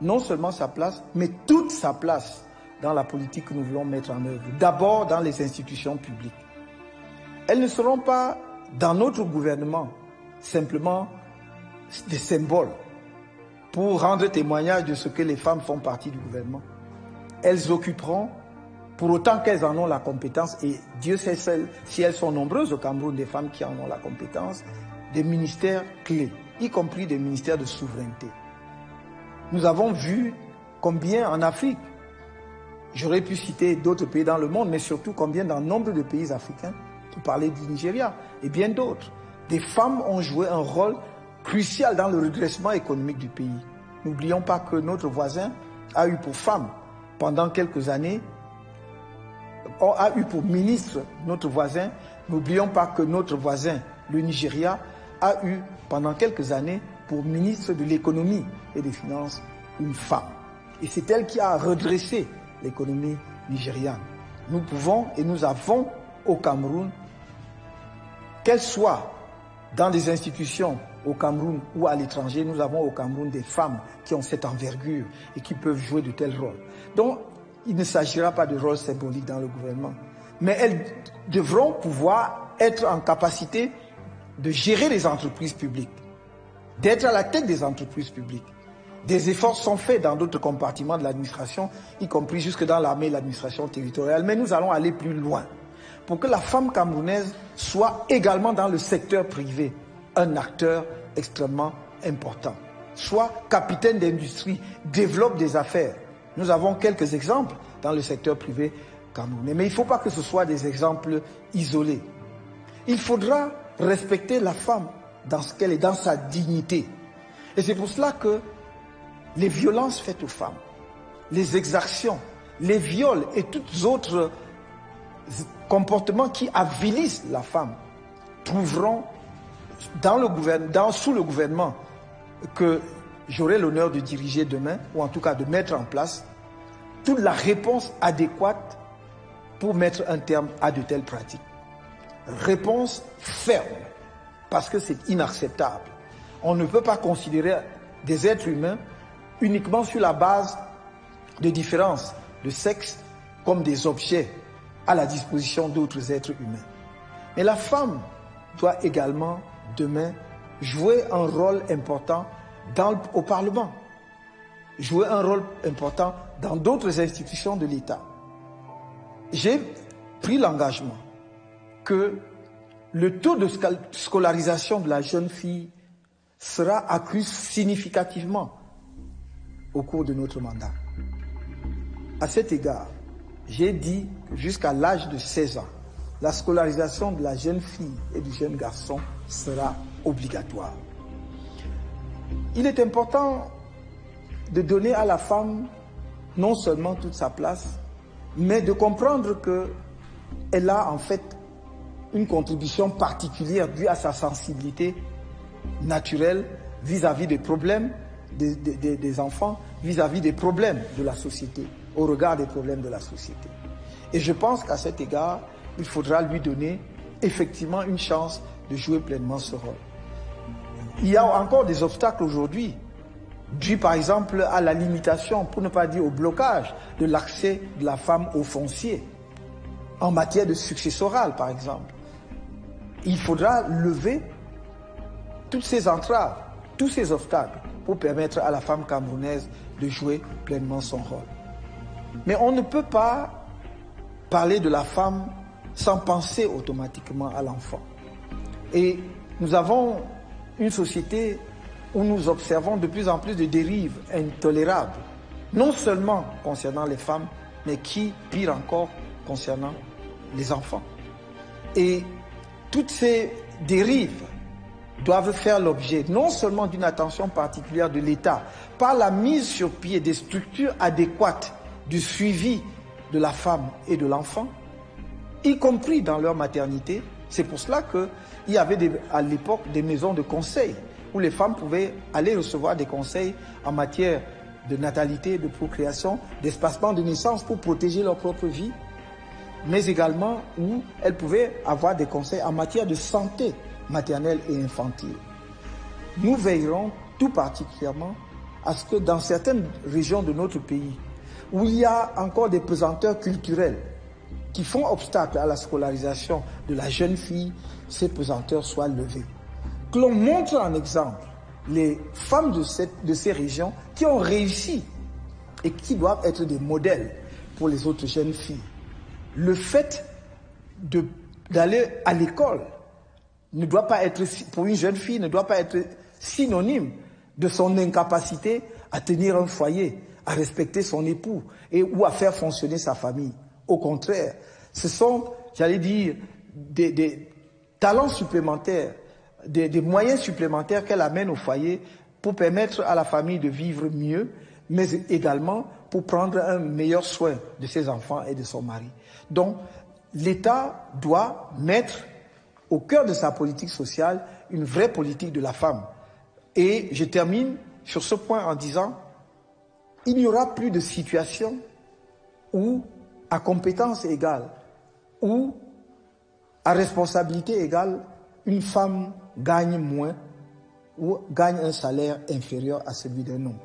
[SPEAKER 1] non seulement sa place, mais toute sa place dans la politique que nous voulons mettre en œuvre. D'abord dans les institutions publiques. Elles ne seront pas dans notre gouvernement simplement des symboles pour rendre témoignage de ce que les femmes font partie du gouvernement. Elles occuperont, pour autant qu'elles en ont la compétence, et Dieu sait si elles sont nombreuses au Cameroun, des femmes qui en ont la compétence, des ministères clés, y compris des ministères de souveraineté. Nous avons vu combien en Afrique, j'aurais pu citer d'autres pays dans le monde, mais surtout combien dans nombre de pays africains, pour parler du Nigeria et bien d'autres, des femmes ont joué un rôle crucial dans le redressement économique du pays. N'oublions pas que notre voisin a eu pour femme pendant quelques années, a eu pour ministre notre voisin, n'oublions pas que notre voisin, le Nigeria, a eu pendant quelques années pour ministre de l'économie et des finances une femme. Et c'est elle qui a redressé l'économie nigériane. Nous pouvons et nous avons au Cameroun, qu'elle soit dans des institutions au Cameroun ou à l'étranger, nous avons au Cameroun des femmes qui ont cette envergure et qui peuvent jouer de tels rôles. Donc, il ne s'agira pas de rôle symbolique dans le gouvernement, mais elles devront pouvoir être en capacité de gérer les entreprises publiques d'être à la tête des entreprises publiques. Des efforts sont faits dans d'autres compartiments de l'administration, y compris jusque dans l'armée et l'administration territoriale, mais nous allons aller plus loin pour que la femme camerounaise soit également dans le secteur privé un acteur extrêmement important, soit capitaine d'industrie, développe des affaires. Nous avons quelques exemples dans le secteur privé camerounais, mais il ne faut pas que ce soit des exemples isolés. Il faudra respecter la femme dans ce qu'elle est, dans sa dignité. Et c'est pour cela que les violences faites aux femmes, les exactions, les viols et tous autres comportements qui avilissent la femme trouveront dans le gouvernement, sous le gouvernement que j'aurai l'honneur de diriger demain, ou en tout cas de mettre en place, toute la réponse adéquate pour mettre un terme à de telles pratiques. Réponse ferme, parce que c'est inacceptable. On ne peut pas considérer des êtres humains uniquement sur la base de différences de sexe comme des objets à la disposition d'autres êtres humains. Mais la femme doit également demain jouer un rôle important au Parlement, jouer un rôle important dans d'autres institutions de l'État. J'ai pris l'engagement que le taux de scolarisation de la jeune fille sera accru significativement au cours de notre mandat. À cet égard, j'ai dit que jusqu'à l'âge de 16 ans, la scolarisation de la jeune fille et du jeune garçon sera obligatoire. Il est important de donner à la femme non seulement toute sa place, mais de comprendre qu'elle a en fait une contribution particulière due à sa sensibilité naturelle vis-à-vis des problèmes des, enfants, vis-à-vis des problèmes de la société, au regard des problèmes de la société. Et je pense qu'à cet égard, il faudra lui donner effectivement une chance de jouer pleinement ce rôle. Il y a encore des obstacles aujourd'hui, dus par exemple à la limitation, pour ne pas dire au blocage de l'accès de la femme au foncier, en matière de successoral par exemple. Il faudra lever toutes ces entraves, tous ces obstacles pour permettre à la femme camerounaise de jouer pleinement son rôle. Mais on ne peut pas parler de la femme sans penser automatiquement à l'enfant. Et nous avons une société où nous observons de plus en plus de dérives intolérables, non seulement concernant les femmes, mais qui, pire encore, concernant les enfants. Et toutes ces dérives doivent faire l'objet non seulement d'une attention particulière de l'État, par la mise sur pied des structures adéquates du suivi de la femme et de l'enfant, y compris dans leur maternité. C'est pour cela qu'il y avait à l'époque des maisons de conseil où les femmes pouvaient aller recevoir des conseils en matière de natalité, de procréation, d'espacement de naissance pour protéger leur propre vie, mais également où elles pouvaient avoir des conseils en matière de santé maternelle et infantile. Nous veillerons tout particulièrement à ce que dans certaines régions de notre pays, où il y a encore des pesanteurs culturelles, qui font obstacle à la scolarisation de la jeune fille, ces pesanteurs soient levés. Que l'on montre en exemple les femmes de, ces régions qui ont réussi et qui doivent être des modèles pour les autres jeunes filles. Le fait d'aller à l'école ne doit pas être, pour une jeune fille, ne doit pas être synonyme de son incapacité à tenir un foyer, à respecter son époux ou à faire fonctionner sa famille. Au contraire, ce sont, j'allais dire, des, talents supplémentaires, des moyens supplémentaires qu'elle amène au foyer pour permettre à la famille de vivre mieux, mais également pour prendre un meilleur soin de ses enfants et de son mari. Donc, l'État doit mettre au cœur de sa politique sociale une vraie politique de la femme. Et je termine sur ce point en disant, il n'y aura plus de situation où, à compétence égale, ou à responsabilité égale, une femme gagne moins ou gagne un salaire inférieur à celui d'un homme.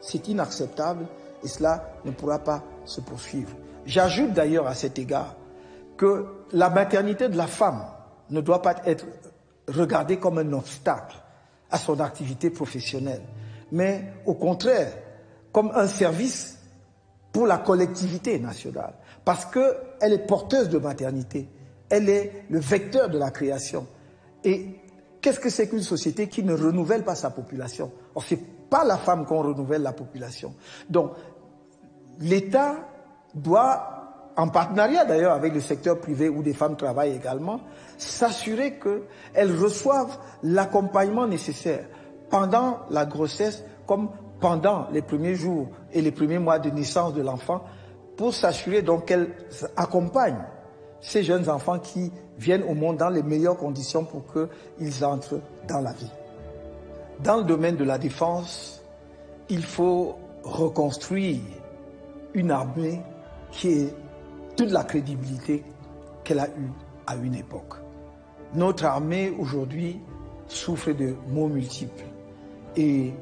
[SPEAKER 1] C'est inacceptable et cela ne pourra pas se poursuivre. J'ajoute d'ailleurs à cet égard que la maternité de la femme ne doit pas être regardée comme un obstacle à son activité professionnelle, mais au contraire comme un service pour la collectivité nationale, parce qu'elle est porteuse de maternité, elle est le vecteur de la création. Et qu'est-ce que c'est qu'une société qui ne renouvelle pas sa population? Or, c'est pas la femme qu'on renouvelle la population. Donc, l'État doit, en partenariat d'ailleurs avec le secteur privé où des femmes travaillent également, s'assurer qu'elles reçoivent l'accompagnement nécessaire pendant la grossesse comme pendant les premiers jours et les premiers mois de naissance de l'enfant pour s'assurer donc qu'elle accompagne ces jeunes enfants qui viennent au monde dans les meilleures conditions pour qu'ils entrent dans la vie. Dans le domaine de la défense, il faut reconstruire une armée qui ait toute la crédibilité qu'elle a eue à une époque. Notre armée aujourd'hui souffre de maux multiples et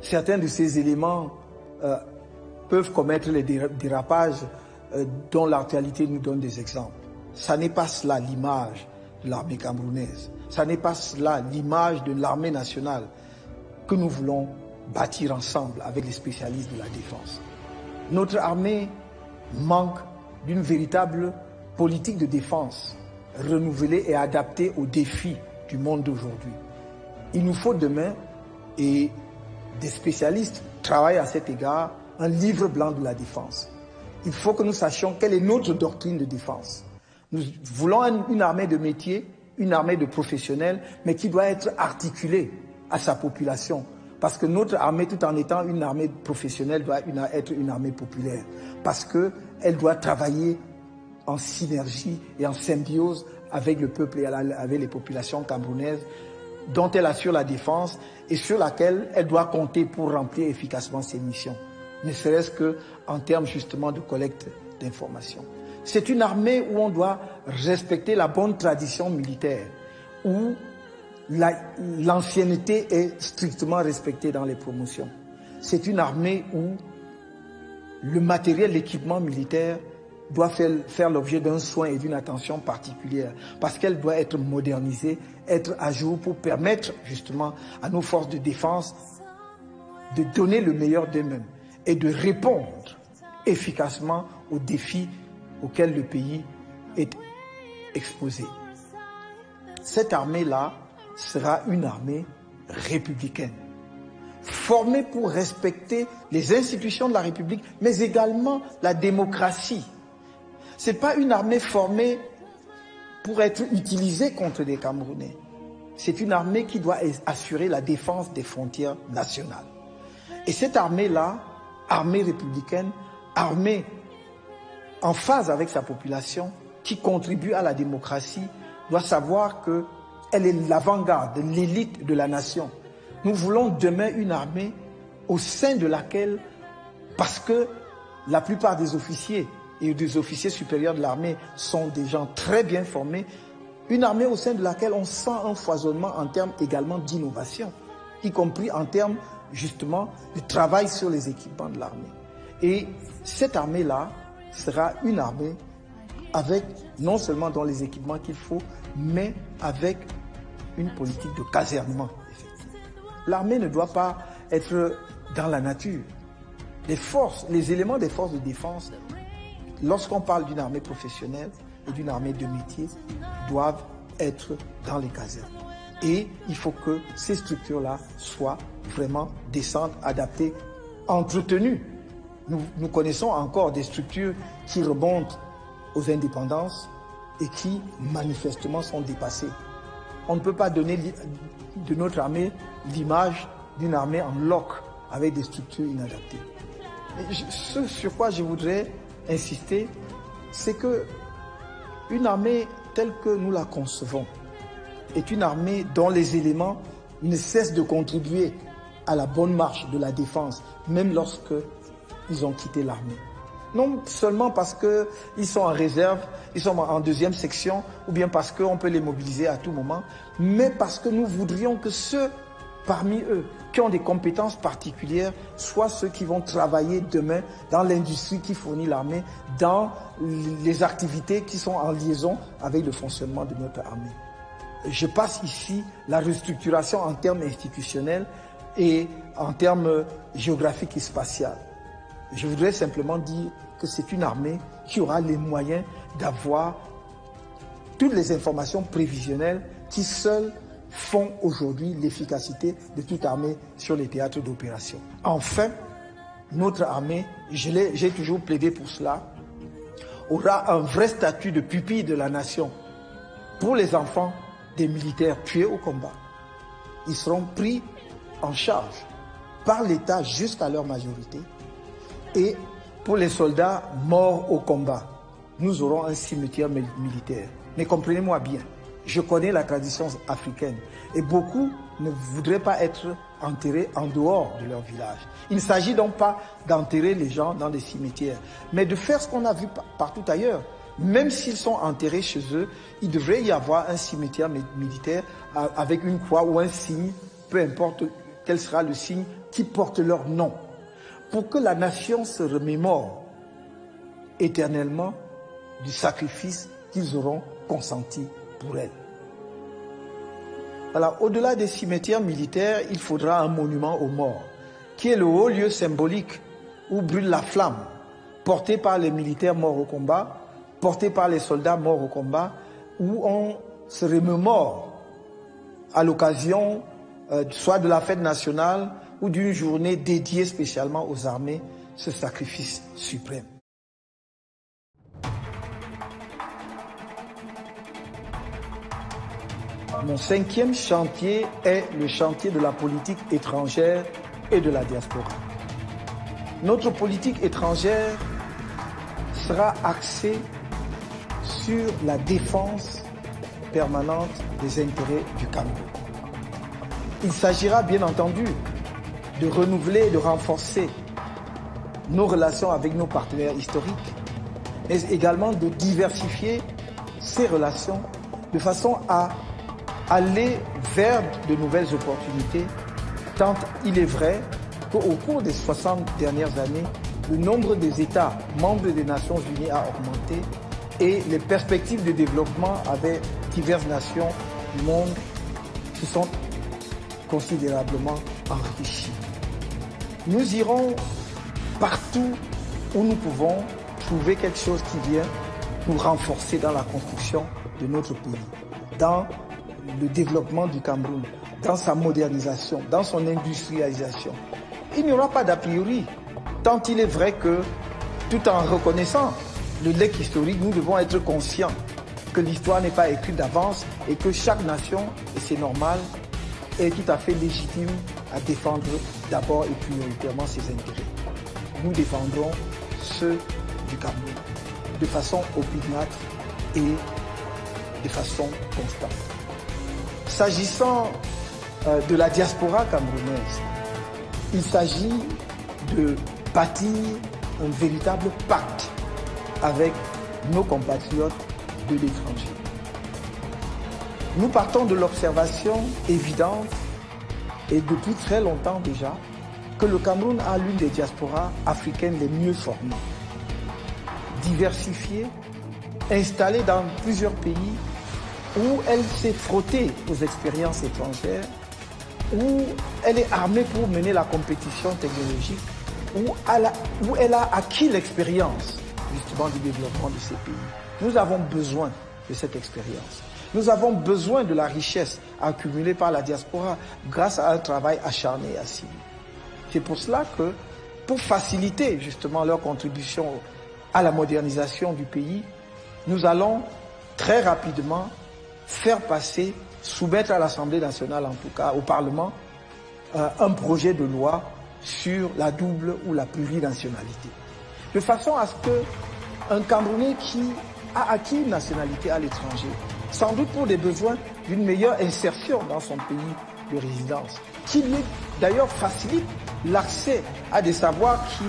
[SPEAKER 1] certains de ces éléments euh, peuvent commettre les dérapages euh, dont l'actualité nous donne des exemples. Ça n'est pas cela l'image de l'armée camerounaise. Ça n'est pas cela l'image de l'armée nationale que nous voulons bâtir ensemble avec les spécialistes de la défense. Notre armée manque d'une véritable politique de défense renouvelée et adaptée aux défis du monde d'aujourd'hui. Il nous faut demain, et des spécialistes travaillent à cet égard, un livre blanc de la défense. Il faut que nous sachions quelle est notre doctrine de défense. Nous voulons une armée de métier, une armée de professionnels, mais qui doit être articulée à sa population. Parce que notre armée, tout en étant une armée professionnelle, doit être une armée populaire. Parce qu'elle doit travailler en synergie et en symbiose avec le peuple et avec les populations camerounaises dont elle assure la défense et sur laquelle elle doit compter pour remplir efficacement ses missions, ne serait-ce que en termes justement de collecte d'informations. C'est une armée où on doit respecter la bonne tradition militaire, où l'ancienneté est strictement respectée dans les promotions. C'est une armée où le matériel, l'équipement militaire doit faire, l'objet d'un soin et d'une attention particulière parce qu'elle doit être modernisée, être à jour pour permettre justement à nos forces de défense de donner le meilleur d'eux-mêmes et de répondre efficacement aux défis auxquels le pays est exposé. Cette armée-là sera une armée républicaine, formée pour respecter les institutions de la République, mais également la démocratie ce n'est pas une armée formée pour être utilisée contre des Camerounais. C'est une armée qui doit assurer la défense des frontières nationales. Et cette armée-là, armée républicaine, armée en phase avec sa population, qui contribue à la démocratie, doit savoir qu'elle est l'avant-garde, l'élite de la nation. Nous voulons demain une armée au sein de laquelle, parce que la plupart des officiers et des officiers supérieurs de l'armée sont des gens très bien formés. Une armée au sein de laquelle on sent un foisonnement en termes également d'innovation, y compris en termes justement de travail sur les équipements de l'armée. Et cette armée-là sera une armée avec non seulement dans les équipements qu'il faut, mais avec une politique de casernement. L'armée ne doit pas être dans la nature. Les forces, les éléments des forces de défense lorsqu'on parle d'une armée professionnelle et d'une armée de métier, doivent être dans les casernes. Et il faut que ces structures-là soient vraiment décentes, adaptées, entretenues. Nous, nous connaissons encore des structures qui remontent aux indépendances et qui manifestement sont dépassées. On ne peut pas donner de notre armée l'image d'une armée en loc avec des structures inadaptées. ce sur quoi je voudrais insister, c'est que une armée telle que nous la concevons est une armée dont les éléments ne cessent de contribuer à la bonne marche de la défense, même lorsque ils ont quitté l'armée. Non seulement parce qu'ils sont en réserve, ils sont en deuxième section, ou bien parce qu'on peut les mobiliser à tout moment, mais parce que nous voudrions que ceux parmi eux qui ont des compétences particulières, soit ceux qui vont travailler demain dans l'industrie qui fournit l'armée, dans les activités qui sont en liaison avec le fonctionnement de notre armée. Je passe ici la restructuration en termes institutionnels et en termes géographiques et spatiaux. Je voudrais simplement dire que c'est une armée qui aura les moyens d'avoir toutes les informations prévisionnelles qui seules font aujourd'hui l'efficacité de toute armée sur les théâtres d'opération. Enfin, notre armée, j'ai toujours plaidé pour cela, aura un vrai statut de pupille de la nation pour les enfants des militaires tués au combat. Ils seront pris en charge par l'État jusqu'à leur majorité. Et pour les soldats morts au combat, nous aurons un cimetière militaire. Mais comprenez-moi bien, je connais la tradition africaine et beaucoup ne voudraient pas être enterrés en dehors de leur village. Il ne s'agit donc pas d'enterrer les gens dans des cimetières, mais de faire ce qu'on a vu partout ailleurs. Même s'ils sont enterrés chez eux, il devrait y avoir un cimetière militaire avec une croix ou un signe, peu importe quel sera le signe, qui porte leur nom, pour que la nation se remémore éternellement du sacrifice qu'ils auront consenti pour elle. Alors, au-delà des cimetières militaires, il faudra un monument aux morts, qui est le haut lieu symbolique où brûle la flamme, portée par les militaires morts au combat, portée par les soldats morts au combat, où on se remémore à l'occasion euh, soit de la fête nationale ou d'une journée dédiée spécialement aux armées, ce sacrifice suprême. Mon cinquième chantier est le chantier de la politique étrangère et de la diaspora. Notre politique étrangère sera axée sur la défense permanente des intérêts du Cameroun. Il s'agira bien entendu de renouveler de renforcer nos relations avec nos partenaires historiques, mais également de diversifier ces relations de façon à aller vers de nouvelles opportunités, tant il est vrai qu'au cours des 60 dernières années, le nombre des États membres des Nations Unies a augmenté et les perspectives de développement avec diverses nations du monde se sont considérablement enrichies. Nous irons partout où nous pouvons trouver quelque chose qui vient nous renforcer dans la construction de notre pays, dans le développement du Cameroun, dans sa modernisation, dans son industrialisation. Il n'y aura pas d'a priori, tant il est vrai que, tout en reconnaissant le legs historique, nous devons être conscients que l'histoire n'est pas écrite d'avance et que chaque nation, et c'est normal, est tout à fait légitime à défendre d'abord et prioritairement ses intérêts. Nous défendrons ceux du Cameroun de façon opiniâtre et de façon constante. S'agissant euh, de la diaspora camerounaise, il s'agit de bâtir un véritable pacte avec nos compatriotes de l'étranger. Nous partons de l'observation évidente et depuis très longtemps déjà que le Cameroun a l'une des diasporas africaines les mieux formées, diversifiée, installée dans plusieurs pays où elle s'est frottée aux expériences étrangères, où elle est armée pour mener la compétition technologique, où elle a, où elle a acquis l'expérience justement du développement de ces pays. Nous avons besoin de cette expérience. Nous avons besoin de la richesse accumulée par la diaspora grâce à un travail acharné et assidu. C'est pour cela que, pour faciliter justement leur contribution à la modernisation du pays, nous allons très rapidement faire passer, soumettre à l'Assemblée nationale en tout cas, au Parlement, euh, un projet de loi sur la double ou la plurinationalité. De façon à ce que un Camerounais qui a acquis une nationalité à l'étranger, sans doute pour des besoins d'une meilleure insertion dans son pays de résidence, qui lui d'ailleurs facilite l'accès à des savoirs qui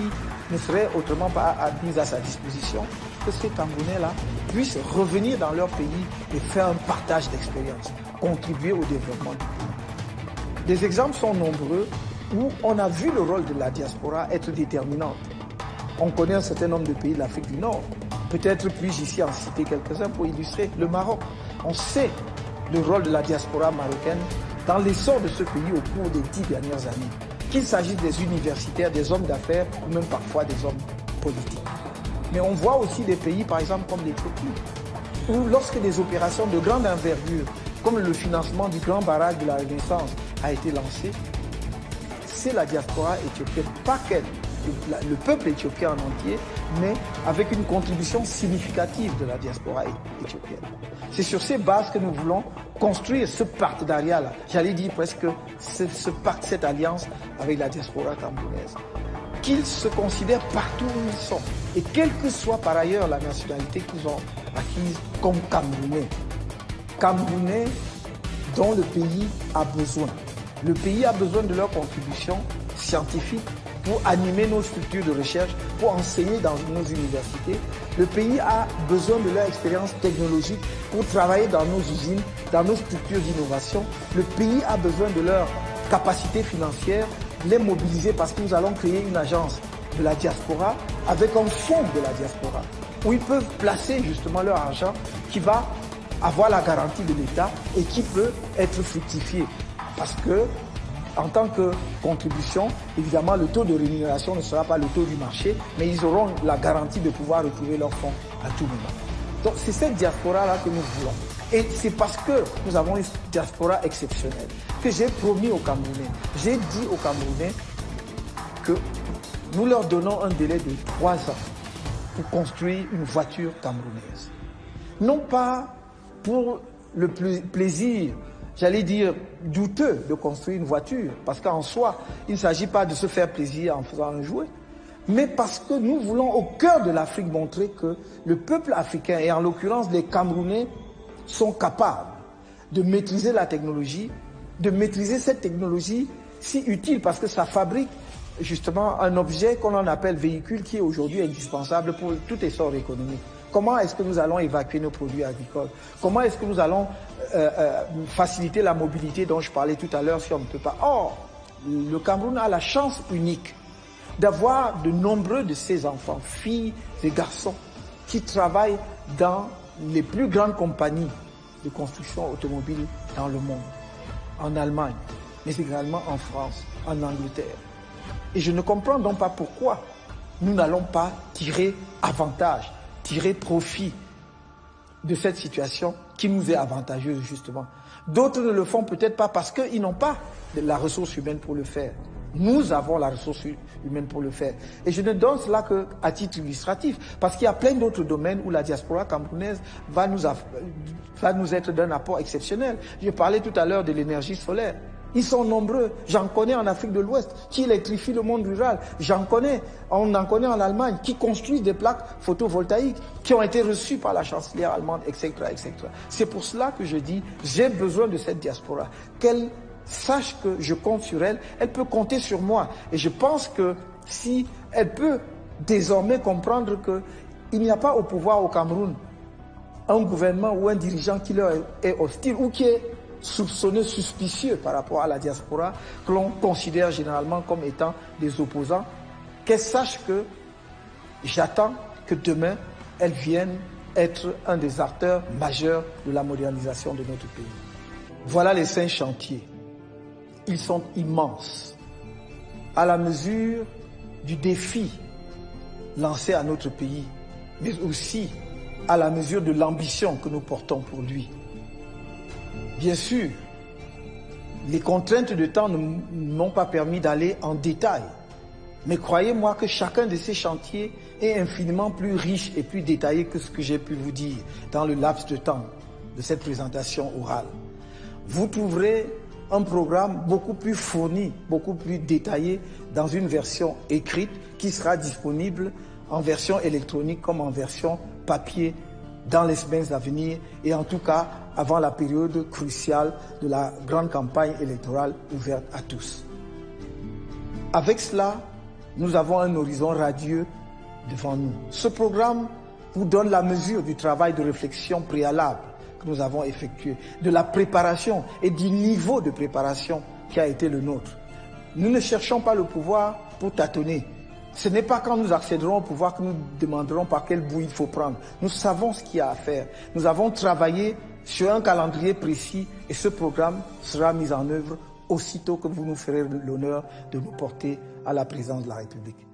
[SPEAKER 1] ne seraient autrement pas mis à sa disposition, que ces Camerounais-là puissent revenir dans leur pays et faire un partage d'expérience, contribuer au développement du pays. Des exemples sont nombreux où on a vu le rôle de la diaspora être déterminante. On connaît un certain nombre de pays de l'Afrique du Nord. Peut-être puis-je ici en citer quelques-uns pour illustrer le Maroc. On sait le rôle de la diaspora marocaine dans l'essor de ce pays au cours des dix dernières années. Qu'il s'agisse des universitaires, des hommes d'affaires ou même parfois des hommes politiques. Mais on voit aussi des pays, par exemple, comme l'Éthiopie, où lorsque des opérations de grande envergure, comme le financement du grand barrage de la Renaissance, a été lancé, c'est la diaspora éthiopienne, pas qu'elle, le peuple éthiopien en entier, mais avec une contribution significative de la diaspora éthiopienne. C'est sur ces bases que nous voulons construire ce partenariat-là. J'allais dire presque ce, pacte, cette alliance avec la diaspora camerounaise. Qu'ils se considèrent partout où ils sont. Et quelle que soit par ailleurs la nationalité qu'ils ont acquise comme Camerounais. Camerounais dont le pays a besoin. Le pays a besoin de leur contribution scientifique pour animer nos structures de recherche, pour enseigner dans nos universités. Le pays a besoin de leur expérience technologique pour travailler dans nos usines, dans nos structures d'innovation. Le pays a besoin de leur capacité financière, les mobiliser parce que nous allons créer une agence de la diaspora avec un fonds de la diaspora où ils peuvent placer justement leur argent qui va avoir la garantie de l'État et qui peut être fructifié. Parce que, en tant que contribution, évidemment, le taux de rémunération ne sera pas le taux du marché, mais ils auront la garantie de pouvoir retrouver leurs fonds à tout moment. Donc c'est cette diaspora-là que nous voulons. Et c'est parce que nous avons une diaspora exceptionnelle que j'ai promis aux Camerounais, j'ai dit aux Camerounais que nous leur donnons un délai de trois ans pour construire une voiture camerounaise. Non pas pour le plaisir, j'allais dire, douteux de construire une voiture, parce qu'en soi, il ne s'agit pas de se faire plaisir en faisant un jouet, mais parce que nous voulons au cœur de l'Afrique montrer que le peuple africain, et en l'occurrence les Camerounais, sont capables de maîtriser la technologie, de maîtriser cette technologie si utile parce que ça fabrique justement un objet qu'on en appelle véhicule qui est aujourd'hui indispensable pour tout essor économique. Comment est-ce que nous allons évacuer nos produits agricoles? Comment est-ce que nous allons euh, euh, faciliter la mobilité dont je parlais tout à l'heure si on ne peut pas? Or, le Cameroun a la chance unique d'avoir de nombreux de ses enfants, filles et garçons, qui travaillent dans les plus grandes compagnies de construction automobile dans le monde, en Allemagne, mais également en France, en Angleterre. Et je ne comprends donc pas pourquoi nous n'allons pas tirer avantage, tirer profit de cette situation qui nous est avantageuse justement. D'autres ne le font peut-être pas parce qu'ils n'ont pas la ressource humaine pour le faire. Nous avons la ressource humaine pour le faire. Et je ne donne cela qu'à titre illustratif, parce qu'il y a plein d'autres domaines où la diaspora camerounaise va nous, va nous être d'un apport exceptionnel. Je parlais tout à l'heure de l'énergie solaire. Ils sont nombreux. J'en connais en Afrique de l'Ouest qui électrifient le monde rural? J'en connais, on en connaît en Allemagne qui construisent des plaques photovoltaïques qui ont été reçues par la chancelière allemande, etc., etc. C'est pour cela que je dis, j'ai besoin de cette diaspora. Qu'elle sache que je compte sur elle, elle peut compter sur moi. Et je pense que si elle peut désormais comprendre qu'il n'y a pas au pouvoir au Cameroun un gouvernement ou un dirigeant qui leur est hostile ou qui est soupçonneux, suspicieux par rapport à la diaspora, que l'on considère généralement comme étant des opposants, qu'elle sache que j'attends que demain, elle vienne être un des acteurs majeurs de la modernisation de notre pays. Voilà les cinq chantiers ils sont immenses, à la mesure du défi lancé à notre pays, mais aussi à la mesure de l'ambition que nous portons pour lui. Bien sûr, les contraintes de temps ne m'ont pas permis d'aller en détail, mais croyez-moi que chacun de ces chantiers est infiniment plus riche et plus détaillé que ce que j'ai pu vous dire dans le laps de temps de cette présentation orale. Vous trouverez un programme beaucoup plus fourni, beaucoup plus détaillé dans une version écrite qui sera disponible en version électronique comme en version papier dans les semaines à venir et en tout cas avant la période cruciale de la grande campagne électorale ouverte à tous. Avec cela, nous avons un horizon radieux devant nous. Ce programme vous donne la mesure du travail de réflexion préalable que nous avons effectué, de la préparation et du niveau de préparation qui a été le nôtre. Nous ne cherchons pas le pouvoir pour tâtonner. Ce n'est pas quand nous accéderons au pouvoir que nous demanderons par quel bout il faut prendre. Nous savons ce qu'il y a à faire. Nous avons travaillé sur un calendrier précis et ce programme sera mis en œuvre aussitôt que vous nous ferez l'honneur de nous porter à la présidence de la République.